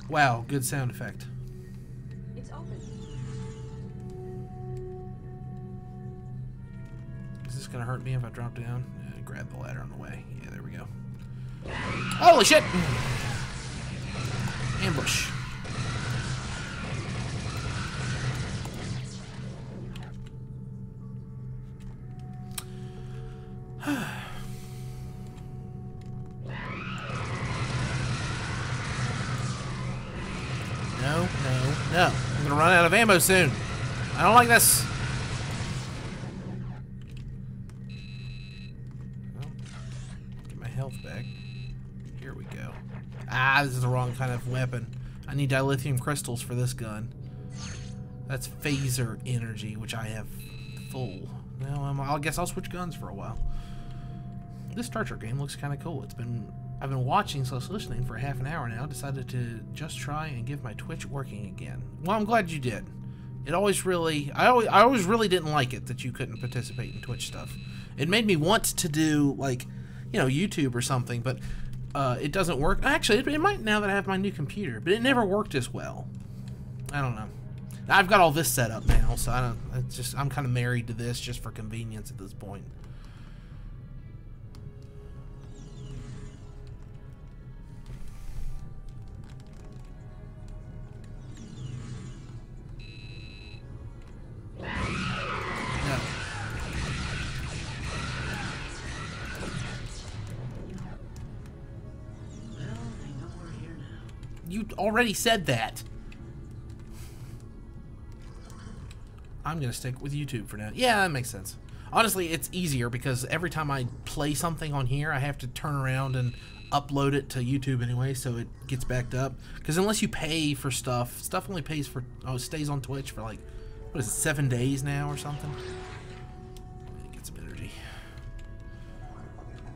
Wow, good sound effect. It's open. Is this gonna hurt me if I drop down? Yeah, grab the ladder on the way. Yeah, there we go. Holy shit! Ambush. Ammo soon. I don't like this. Get my health back. Here we go. Ah, this is the wrong kind of weapon. I need dilithium crystals for this gun. That's phaser energy, which I have full. Well, um, I guess I'll switch guns for a while. This Star Trek game looks kind of cool. It's been I've been watching slash listening for half an hour now. Decided to just try and get my Twitch working again. Well, I'm glad you did. It always really, I always, I always really didn't like it that you couldn't participate in Twitch stuff. It made me want to do like, you know, YouTube or something, but uh, it doesn't work. Actually, it, it might now that I have my new computer, but it never worked as well. I don't know. I've got all this set up now, so I don't. It's just I'm kind of married to this just for convenience at this point. Already said that. I'm gonna stick with YouTube for now. Yeah, that makes sense. Honestly, it's easier because every time I play something on here, I have to turn around and upload it to YouTube anyway, so it gets backed up. Because unless you pay for stuff, stuff only pays for oh, stays on Twitch for like what is it, seven days now or something.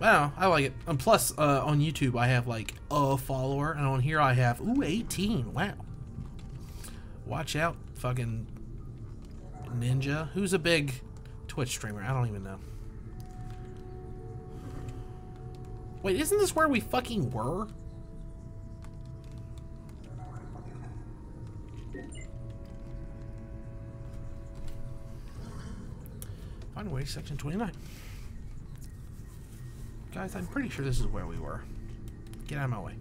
Wow, I like it. And plus, uh, on YouTube, I have like a follower, and on here I have ooh 18. Wow. Watch out, fucking Ninja. Who's a big Twitch streamer? I don't even know. Wait, isn't this where we fucking were? Find way, section 29. Guys, I'm pretty sure this is where we were. Get out of my way.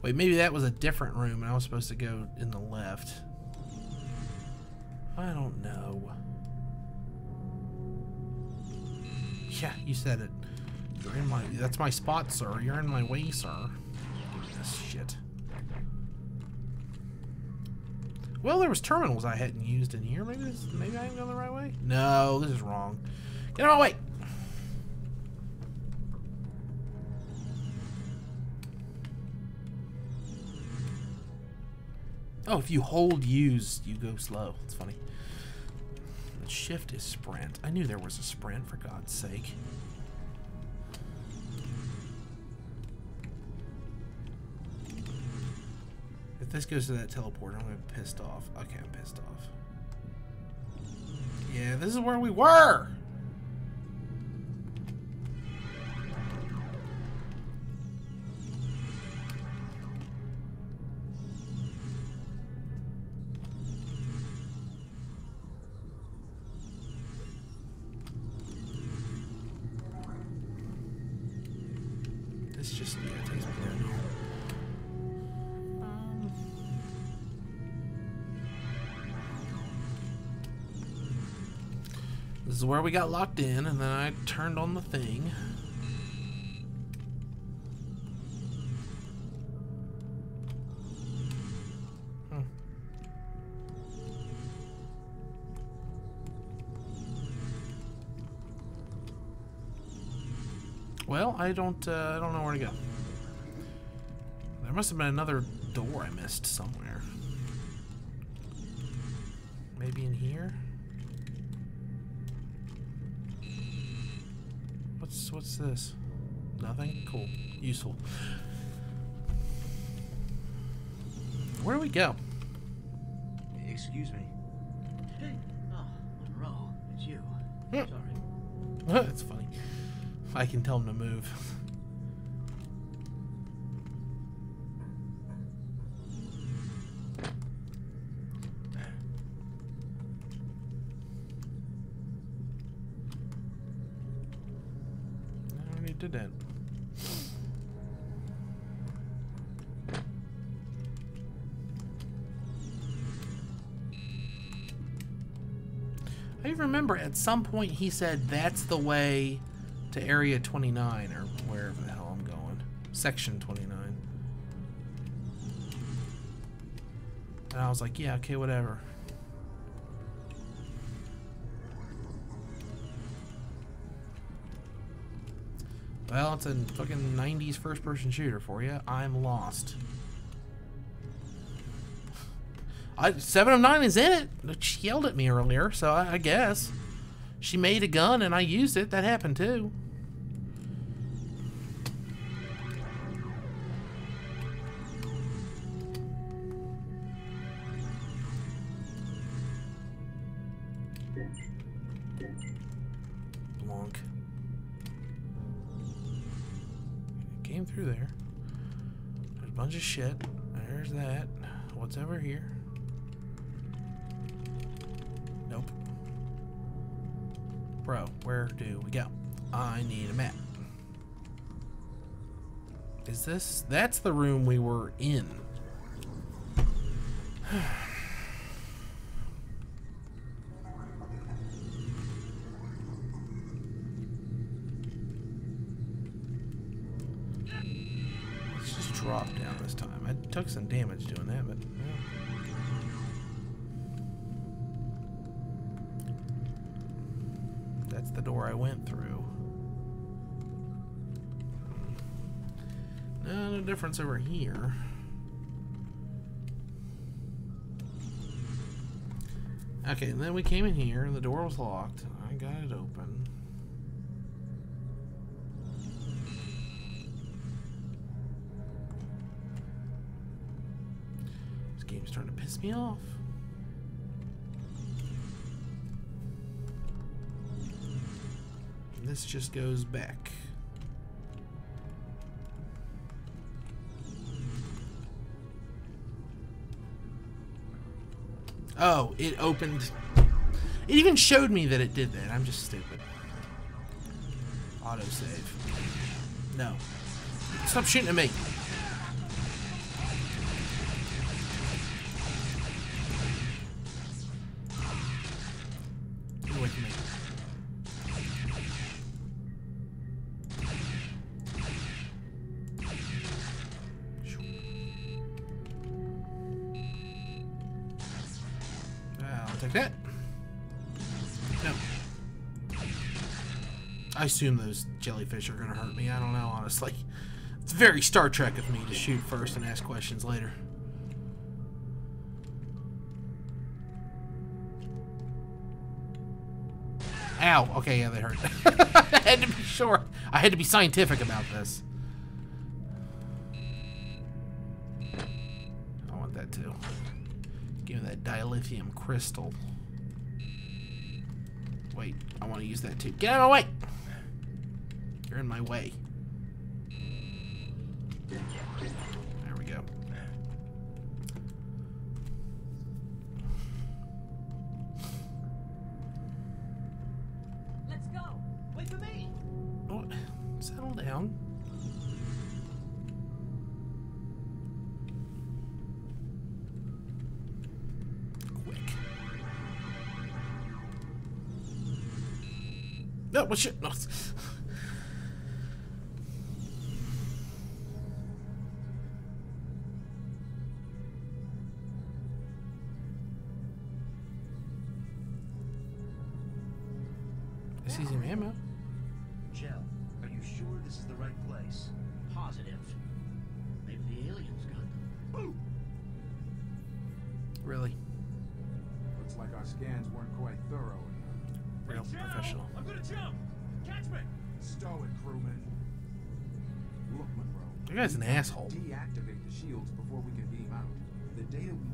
Wait, maybe that was a different room and I was supposed to go in the left. I don't know. Yeah, you said it. You're in my... That's my spot, sir. You're in my way, sir. This shit. Well, there was terminals I hadn't used in here. Maybe this, maybe I am going the right way? No, this is wrong. Get out of my way! Oh, if you hold use, you go slow. It's funny. The shift is sprint. I knew there was a sprint, for God's sake. This goes to that teleporter, I'm pissed off. Okay, I'm pissed off. Yeah, this is where we were! Is where we got locked in, and then I turned on the thing. Hmm. Well, I don't, uh, I don't know where to go. There must have been another door I missed somewhere. Maybe in here? This? Nothing? Cool. Useful. Where do we go? Excuse me. Hey. Oh, Munro, it's you. Hmm. Sorry. That's funny. I can tell him to move. I already did that. I remember at some point he said that's the way to Area 29 or wherever the hell I'm going. Section 29. And I was like, yeah, okay, whatever. Well, it's a fucking 90s first person shooter for you. I'm lost. I, Seven of Nine is in it. She yelled at me earlier, so I, I guess. She made a gun and I used it. That happened too. Shit. There's that. What's over here? Nope. Bro, where do we go? I need a map. Is this... That's the room we were in. Difference over here. Okay, and then we came in here and the door was locked. I got it open. This game's starting to piss me off. And this just goes back. Oh, it opened. It even showed me that it did that. I'm just stupid. Autosave. No. Stop shooting at me. Take that. No. I assume those jellyfish are gonna hurt me. I don't know, honestly. It's very Star Trek of me to shoot first and ask questions later. Ow. Okay, yeah, they hurt. I had to be sure. I had to be scientific about this. Dilithium crystal. Wait, I want to use that too. Get out of my way! You're in my way. What shit? No.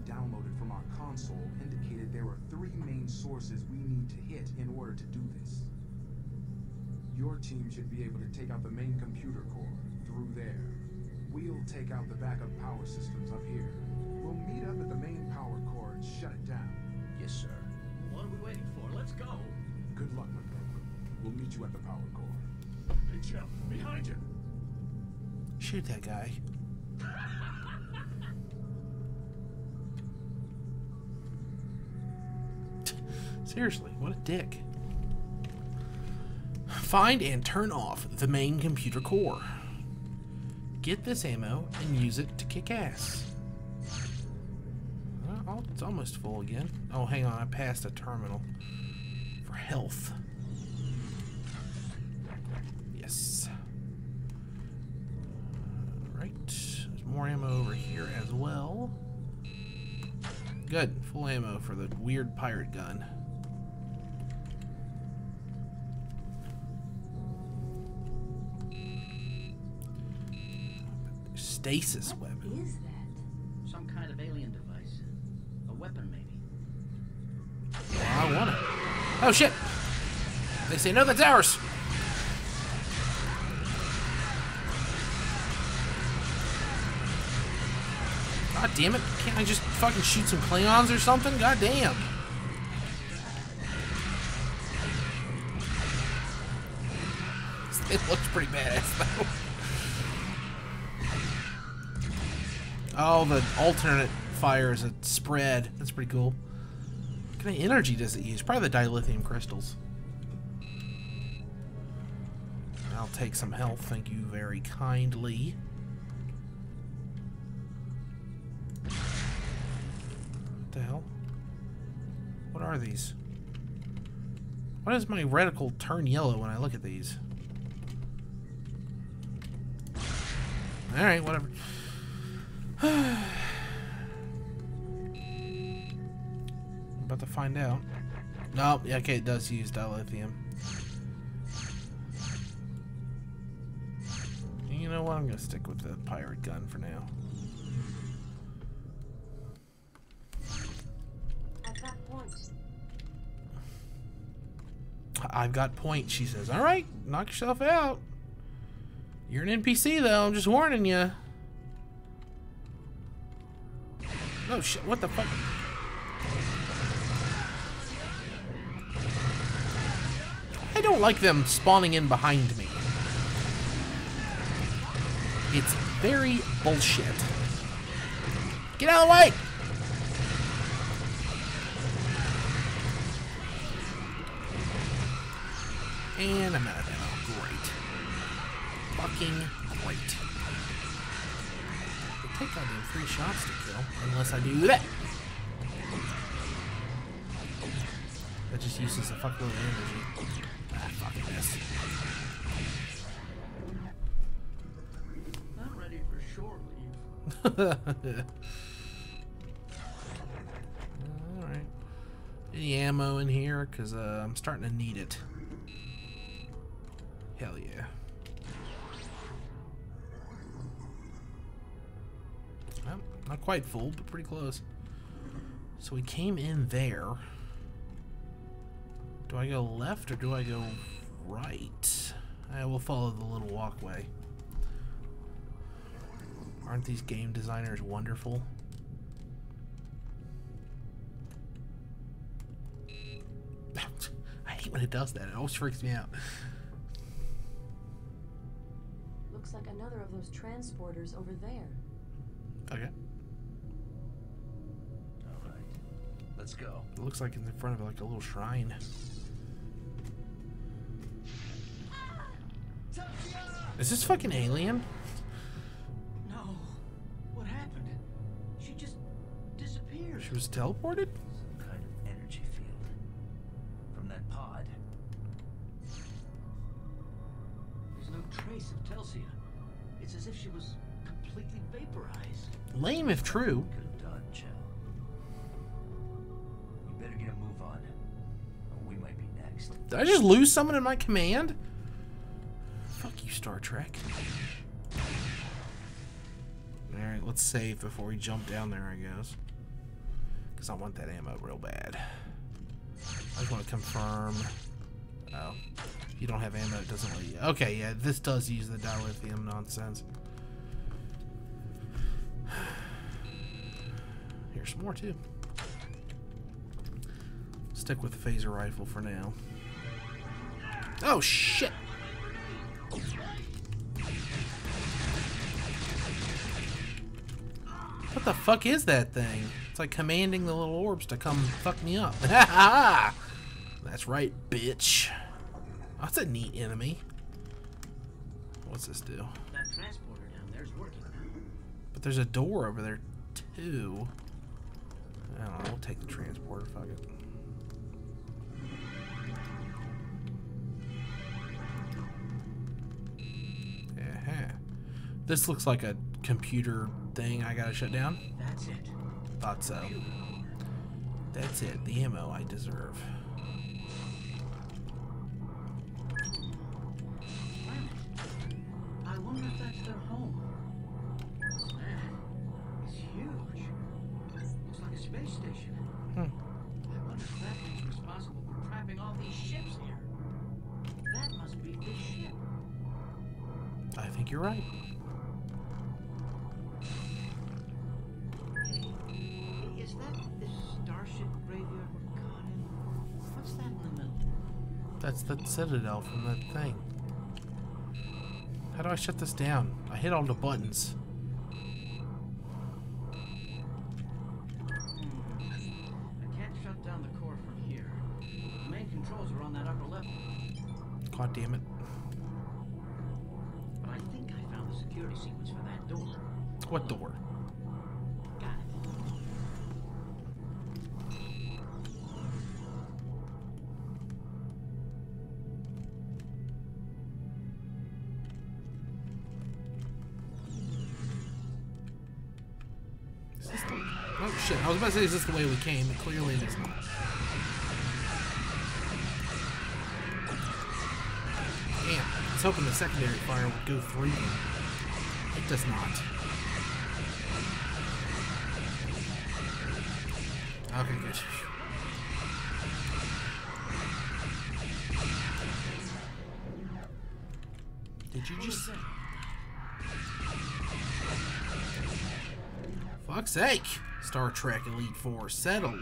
Downloaded from our console indicated there are three main sources we need to hit in order to do this. Your team should be able to take out the main computer core through there. We'll take out the backup power systems up here. We'll meet up at the main power core and shut it down. Yes, sir. What are we waiting for? Let's go. Good luck, Munro. We'll meet you at the power core. Hey, Jim, behind you. Shoot that guy. Seriously, what a dick. Find and turn off the main computer core. Get this ammo and use it to kick ass. Oh, it's almost full again. Oh, hang on, I passed a terminal for health. Yes. Right. There's more ammo over here as well. Good. Full ammo for the weird pirate gun. Stasis weapon. What is that? Some kind of alien device. A weapon, maybe. Well, I want it. Oh shit! They say no, that's ours. God damn it! Can't I just fucking shoot some Klingons or something? God damn! It looks pretty badass though. Oh, the alternate fire is a spread. That's pretty cool. What kind of energy does it use? Probably the dilithium crystals. I'll take some health, thank you very kindly. The hell? What are these? Why does my reticle turn yellow when I look at these? Alright, whatever. I'm about to find out. No, yeah, okay, it does use dilithium. You know what? I'm gonna stick with the pirate gun for now. I've got point, she says. All right, knock yourself out. You're an NPC, though. I'm just warning you. Oh, shit. What the fuck? I don't like them spawning in behind me. It's very bullshit. Get out of the way! And I'm out of ammo. Great. Fucking great. They take goddamn three shots to kill, unless I do that. That just uses a fuckload of energy. Ah, fucking this. Not ready for shore leave. Alright. Any ammo in here? Because uh, I'm starting to need it. Hell yeah. Well, not quite full, but pretty close. So we came in there. Do I go left or do I go right? I will follow the little walkway. Aren't these game designers wonderful? I hate when it does that. It always freaks me out. another of those transporters over there. Okay. All right. Let's go. It looks like it's in front of like a little shrine. Is this fucking alien? No. What happened? She just disappeared. She was teleported? True. Done. You better get a move on. Or we might be next. Did I just lose someone in my command? Fuck you, Star Trek. Alright, let's save before we jump down there, I guess. Because I want that ammo real bad. I just want to confirm. Oh. If you don't have ammo, it doesn't let you. Okay, yeah, this does use the dilithium nonsense. Here's some more too. Stick with the phaser rifle for now. Oh shit! What the fuck is that thing? It's like commanding the little orbs to come fuck me up. That's right, bitch. Oh, that's a neat enemy. What's this do? That transporter down there's working. But there's a door over there too. I don't know. We'll take the transporter. Fuck it. Yeah. Uh-huh. This looks like a computer thing I gotta shut down. That's it. Thought so. That's it. The ammo I deserve. I wonder if that's their home. Station. Hmm. I wonder if that responsible for trapping all these ships here. That must be this ship. I think you're right. Hey, is that this starship graveyard in? What's that in the middle? That's the citadel from that thing. How do I shut this down? I hit all the buttons. I can't shut down the core from here. The main controls are on that upper level. God damn it. But I think I found the security sequence for that door. What door? Got it. Is this the... Oh shit, I was about to say, is this the way we came? Clearly it is not. Was hoping the secondary fire would go through them. It does not. Okay, good. Did you just... say? Fuck's sake! Star Trek Elite Force, settle.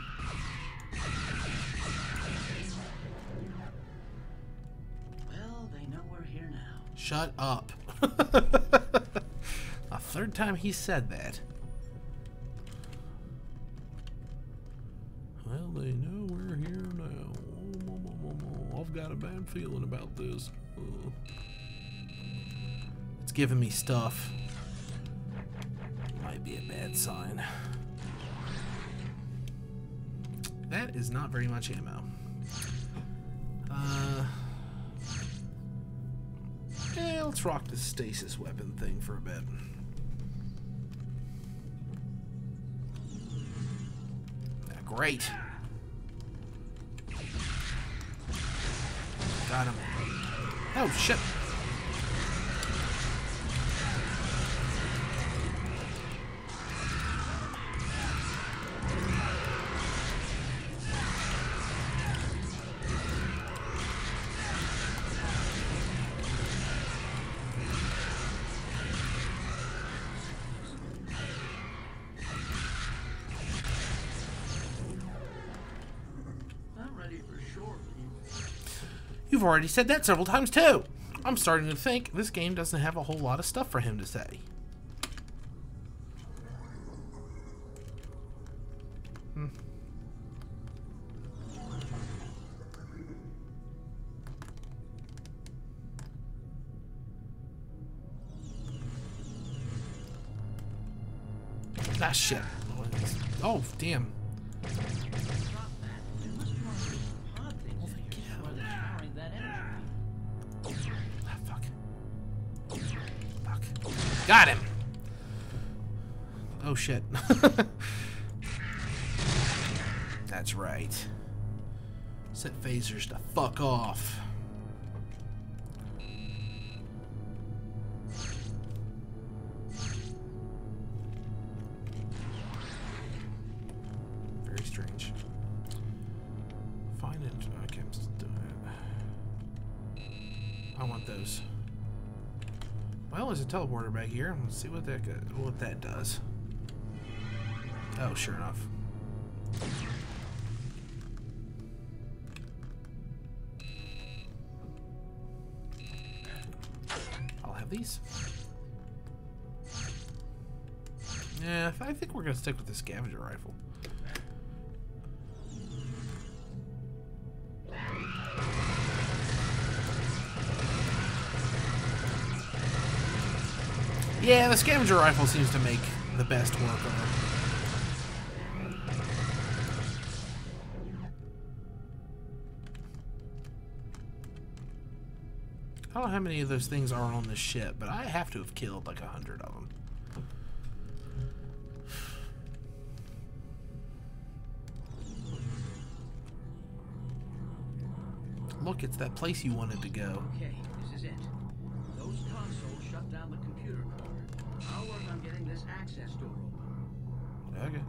Shut up. A third time he said that. Well, they know we're here now. Oh, I've got a bad feeling about this. It's giving me stuff. Might be a bad sign. That is not very much ammo. Rock the stasis weapon thing for a bit. Yeah, great. Got him. Oh, shit. You've already said that several times too. I'm starting to think this game doesn't have a whole lot of stuff for him to say. Set phasers to fuck off. Very strange. Find it. Doing it. I want those. Well, there's a teleporter back here. Let's see what that what that does. Oh, sure enough. Gonna stick with the scavenger rifle. Yeah, the scavenger rifle seems to make the best work of it. I don't know how many of those things are on the ship, but I have to have killed like a hundred of them. Look, it's that place you wanted to go. Okay, this is it. Those consoles shut down the computer core. I'll work on getting this access door open. Okay.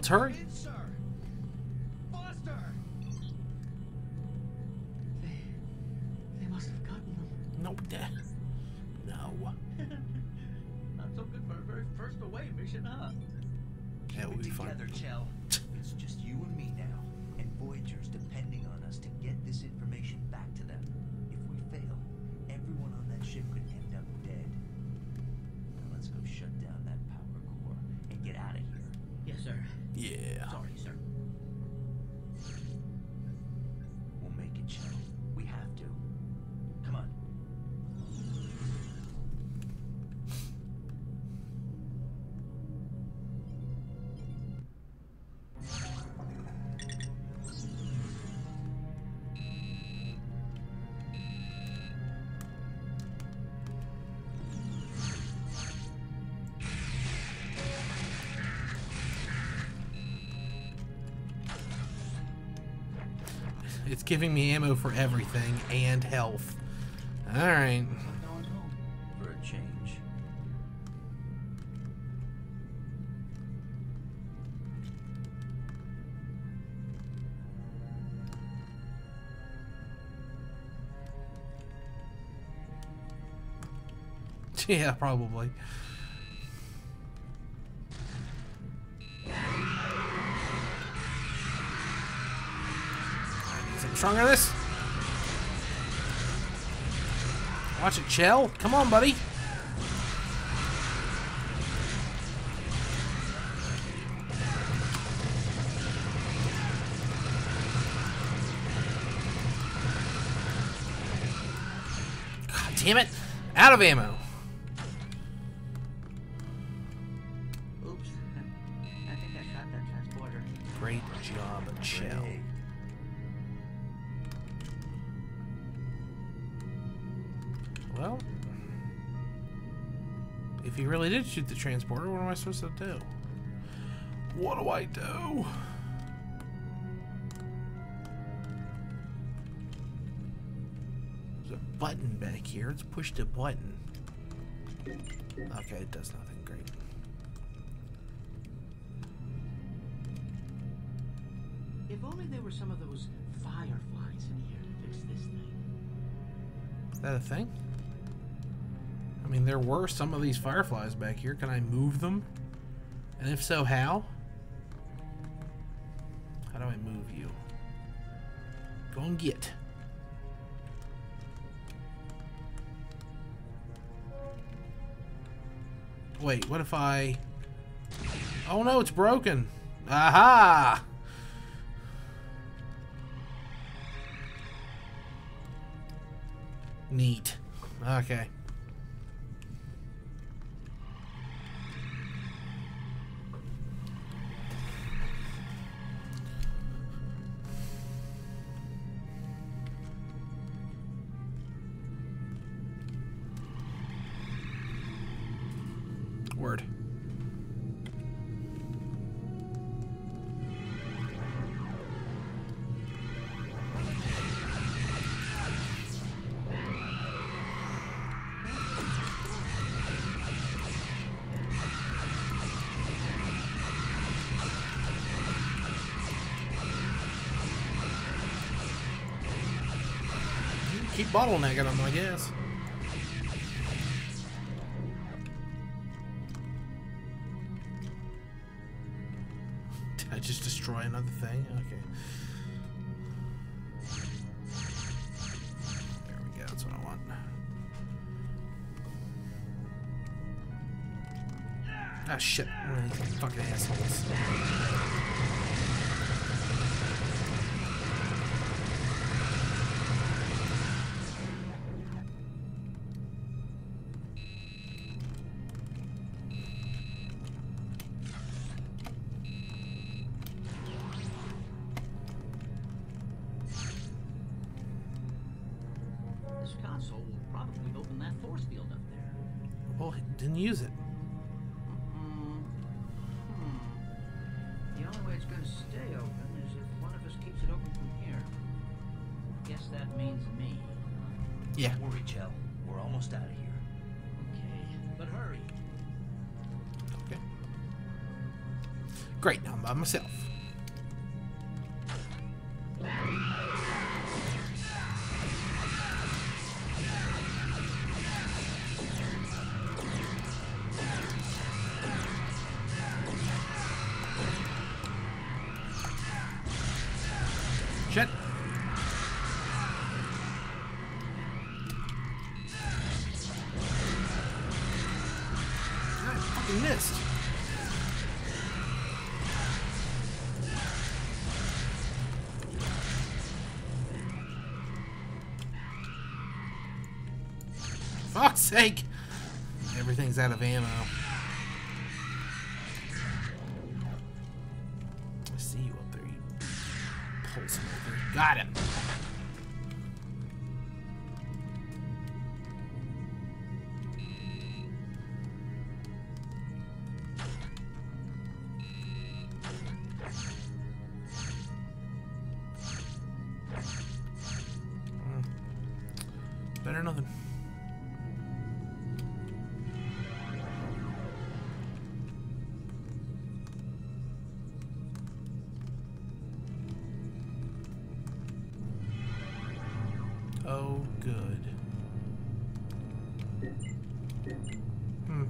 Let's It's giving me ammo for everything and health. Alright. For a change. Yeah, probably. Stronger than this? Watch it, Chell. Come on, buddy. God damn it. Out of ammo. Shoot the transporter, what am I supposed to do? What do I do? There's a button back here. Let's push the button. Okay, it does nothing. Great. If only there were some of those fireflies in here to fix this thing. Is that a thing? there were some of these fireflies back here. Can I move them? And if so, how? How do I move you? Go and get. Wait, what if I... Oh no, it's broken. Aha! Neat. Okay. Word. keep bottlenecking them, I guess. sake! Everything's out of ammo. Oh, good. Hmm.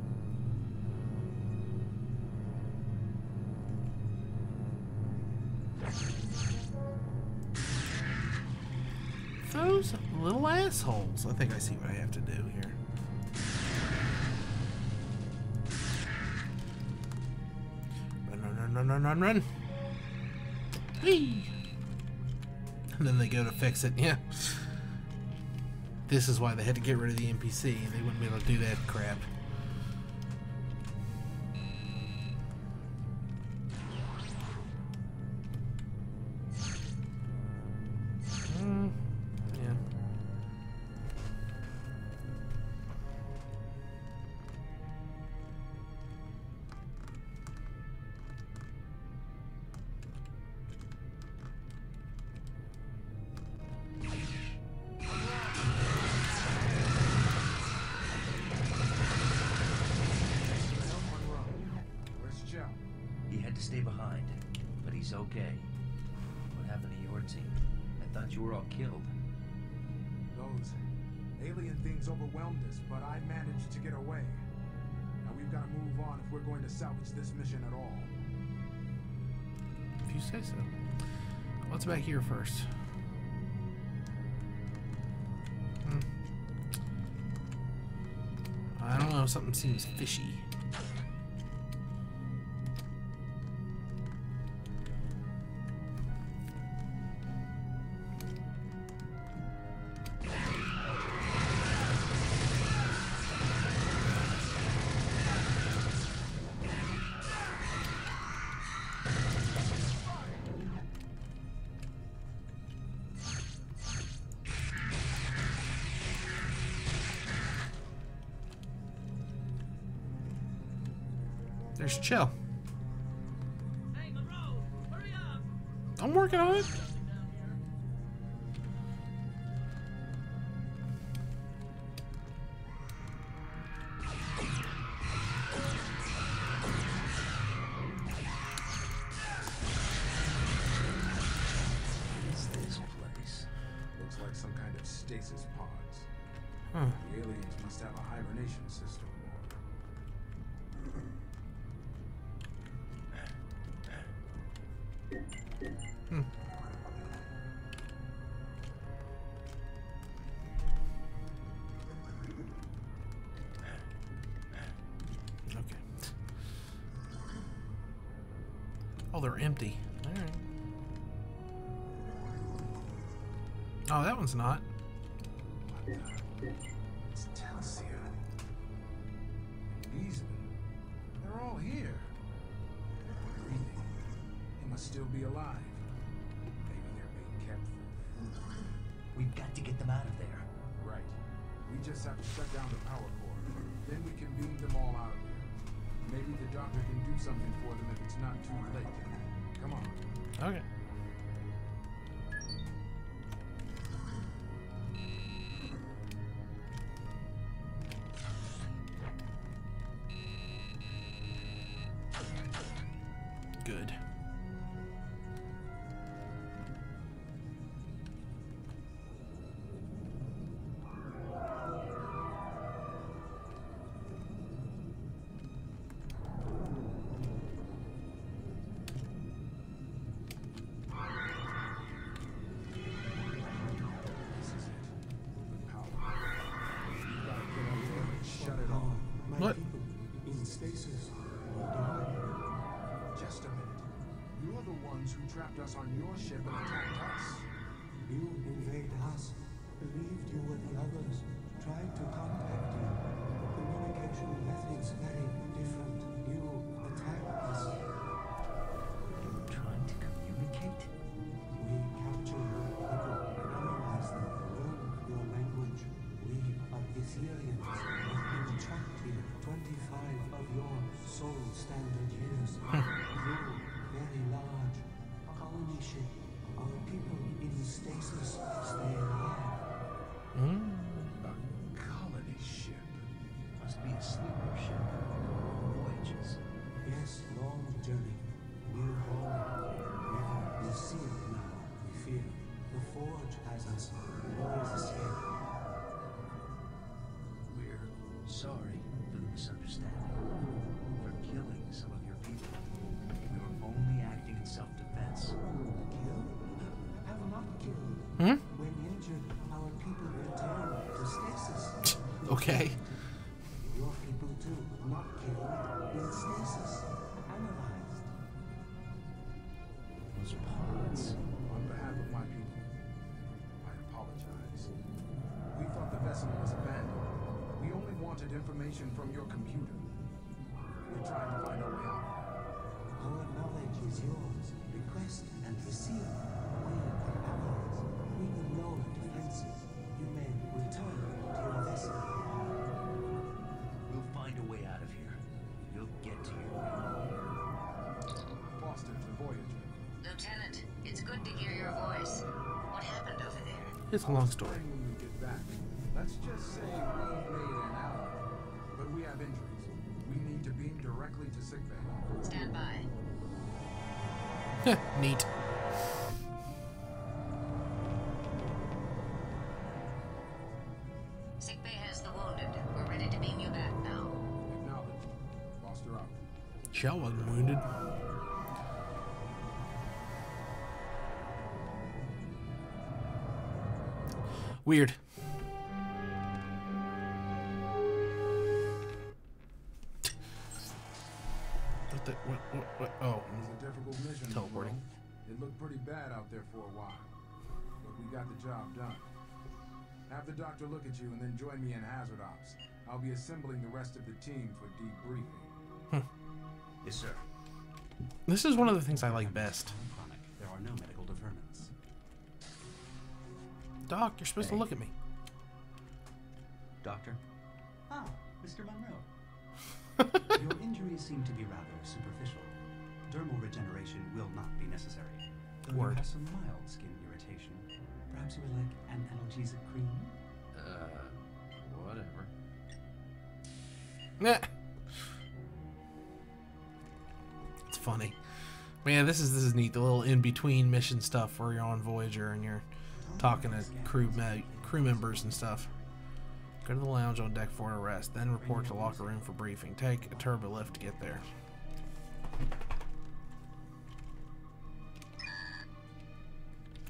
Those little assholes. I think I see what I have to do here. Run, run, run, run, run, run, run. Whee! And then they go to fix it, yeah this is why they had to get rid of the NPC. They wouldn't be able to do that crap. I'm Oh, they're empty. All right. Oh, that one's not. Trapped us on your ship and attacked us. You invade us, believed you were the others, Okay. Your people too, not killed, in stasis. Analyzed. Those pods. On behalf of my people, I apologize. We thought the vessel was abandoned. We only wanted information from your computer. We're trying to find a way out. Our knowledge is yours. Request and receive. It's a long story. Explain when you get back. Let's just say we made an ally. But we have injuries. We need to beam directly to sickbay. Stand by. Neat. Weird. What the, what, what, what, oh. It was a difficult mission. Teleporting. It looked pretty bad out there for a while. But we got the job done. Have the doctor look at you and then join me in Hazard Ops. I'll be assembling the rest of the team for debriefing. Yes, sir. This is one of the things I like best. There are no medical deferments. Doc, you're supposed to look at me. Doctor? Ah, Mr. Munro. Your injuries seem to be rather superficial. Dermal regeneration will not be necessary. Though Word. you have some mild skin irritation. Perhaps you would like an analgesic cream? Uh, whatever. Nah. It's funny. Man, this is this is neat. The little in between mission stuff where you're on Voyager and you're talking to crew me- crew members and stuff. Go to the lounge on deck for a rest, then report to locker room for briefing. Take a turbo lift to get there. Oh,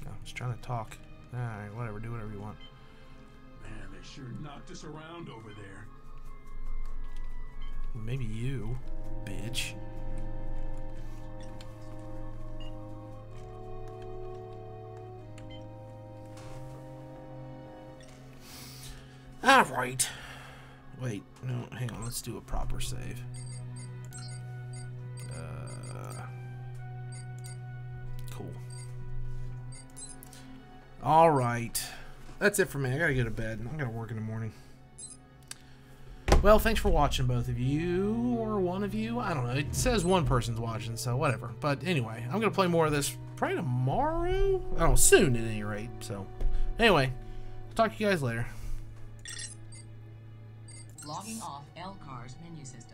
no, just trying to talk. Alright, whatever. Do whatever you want. Man, they sure knocked us around over there. Maybe you, bitch. Alright. Wait, no, hang on, let's do a proper save. Uh, cool. Alright. That's it for me. I gotta go to bed. I gotta work in the morning. Well, thanks for watching, both of you, or one of you. I don't know. It says one person's watching, so whatever. But anyway, I'm going to play more of this probably tomorrow. I don't know, soon at any rate. So, anyway, talk to you guys later. Logging off LCARS menu system.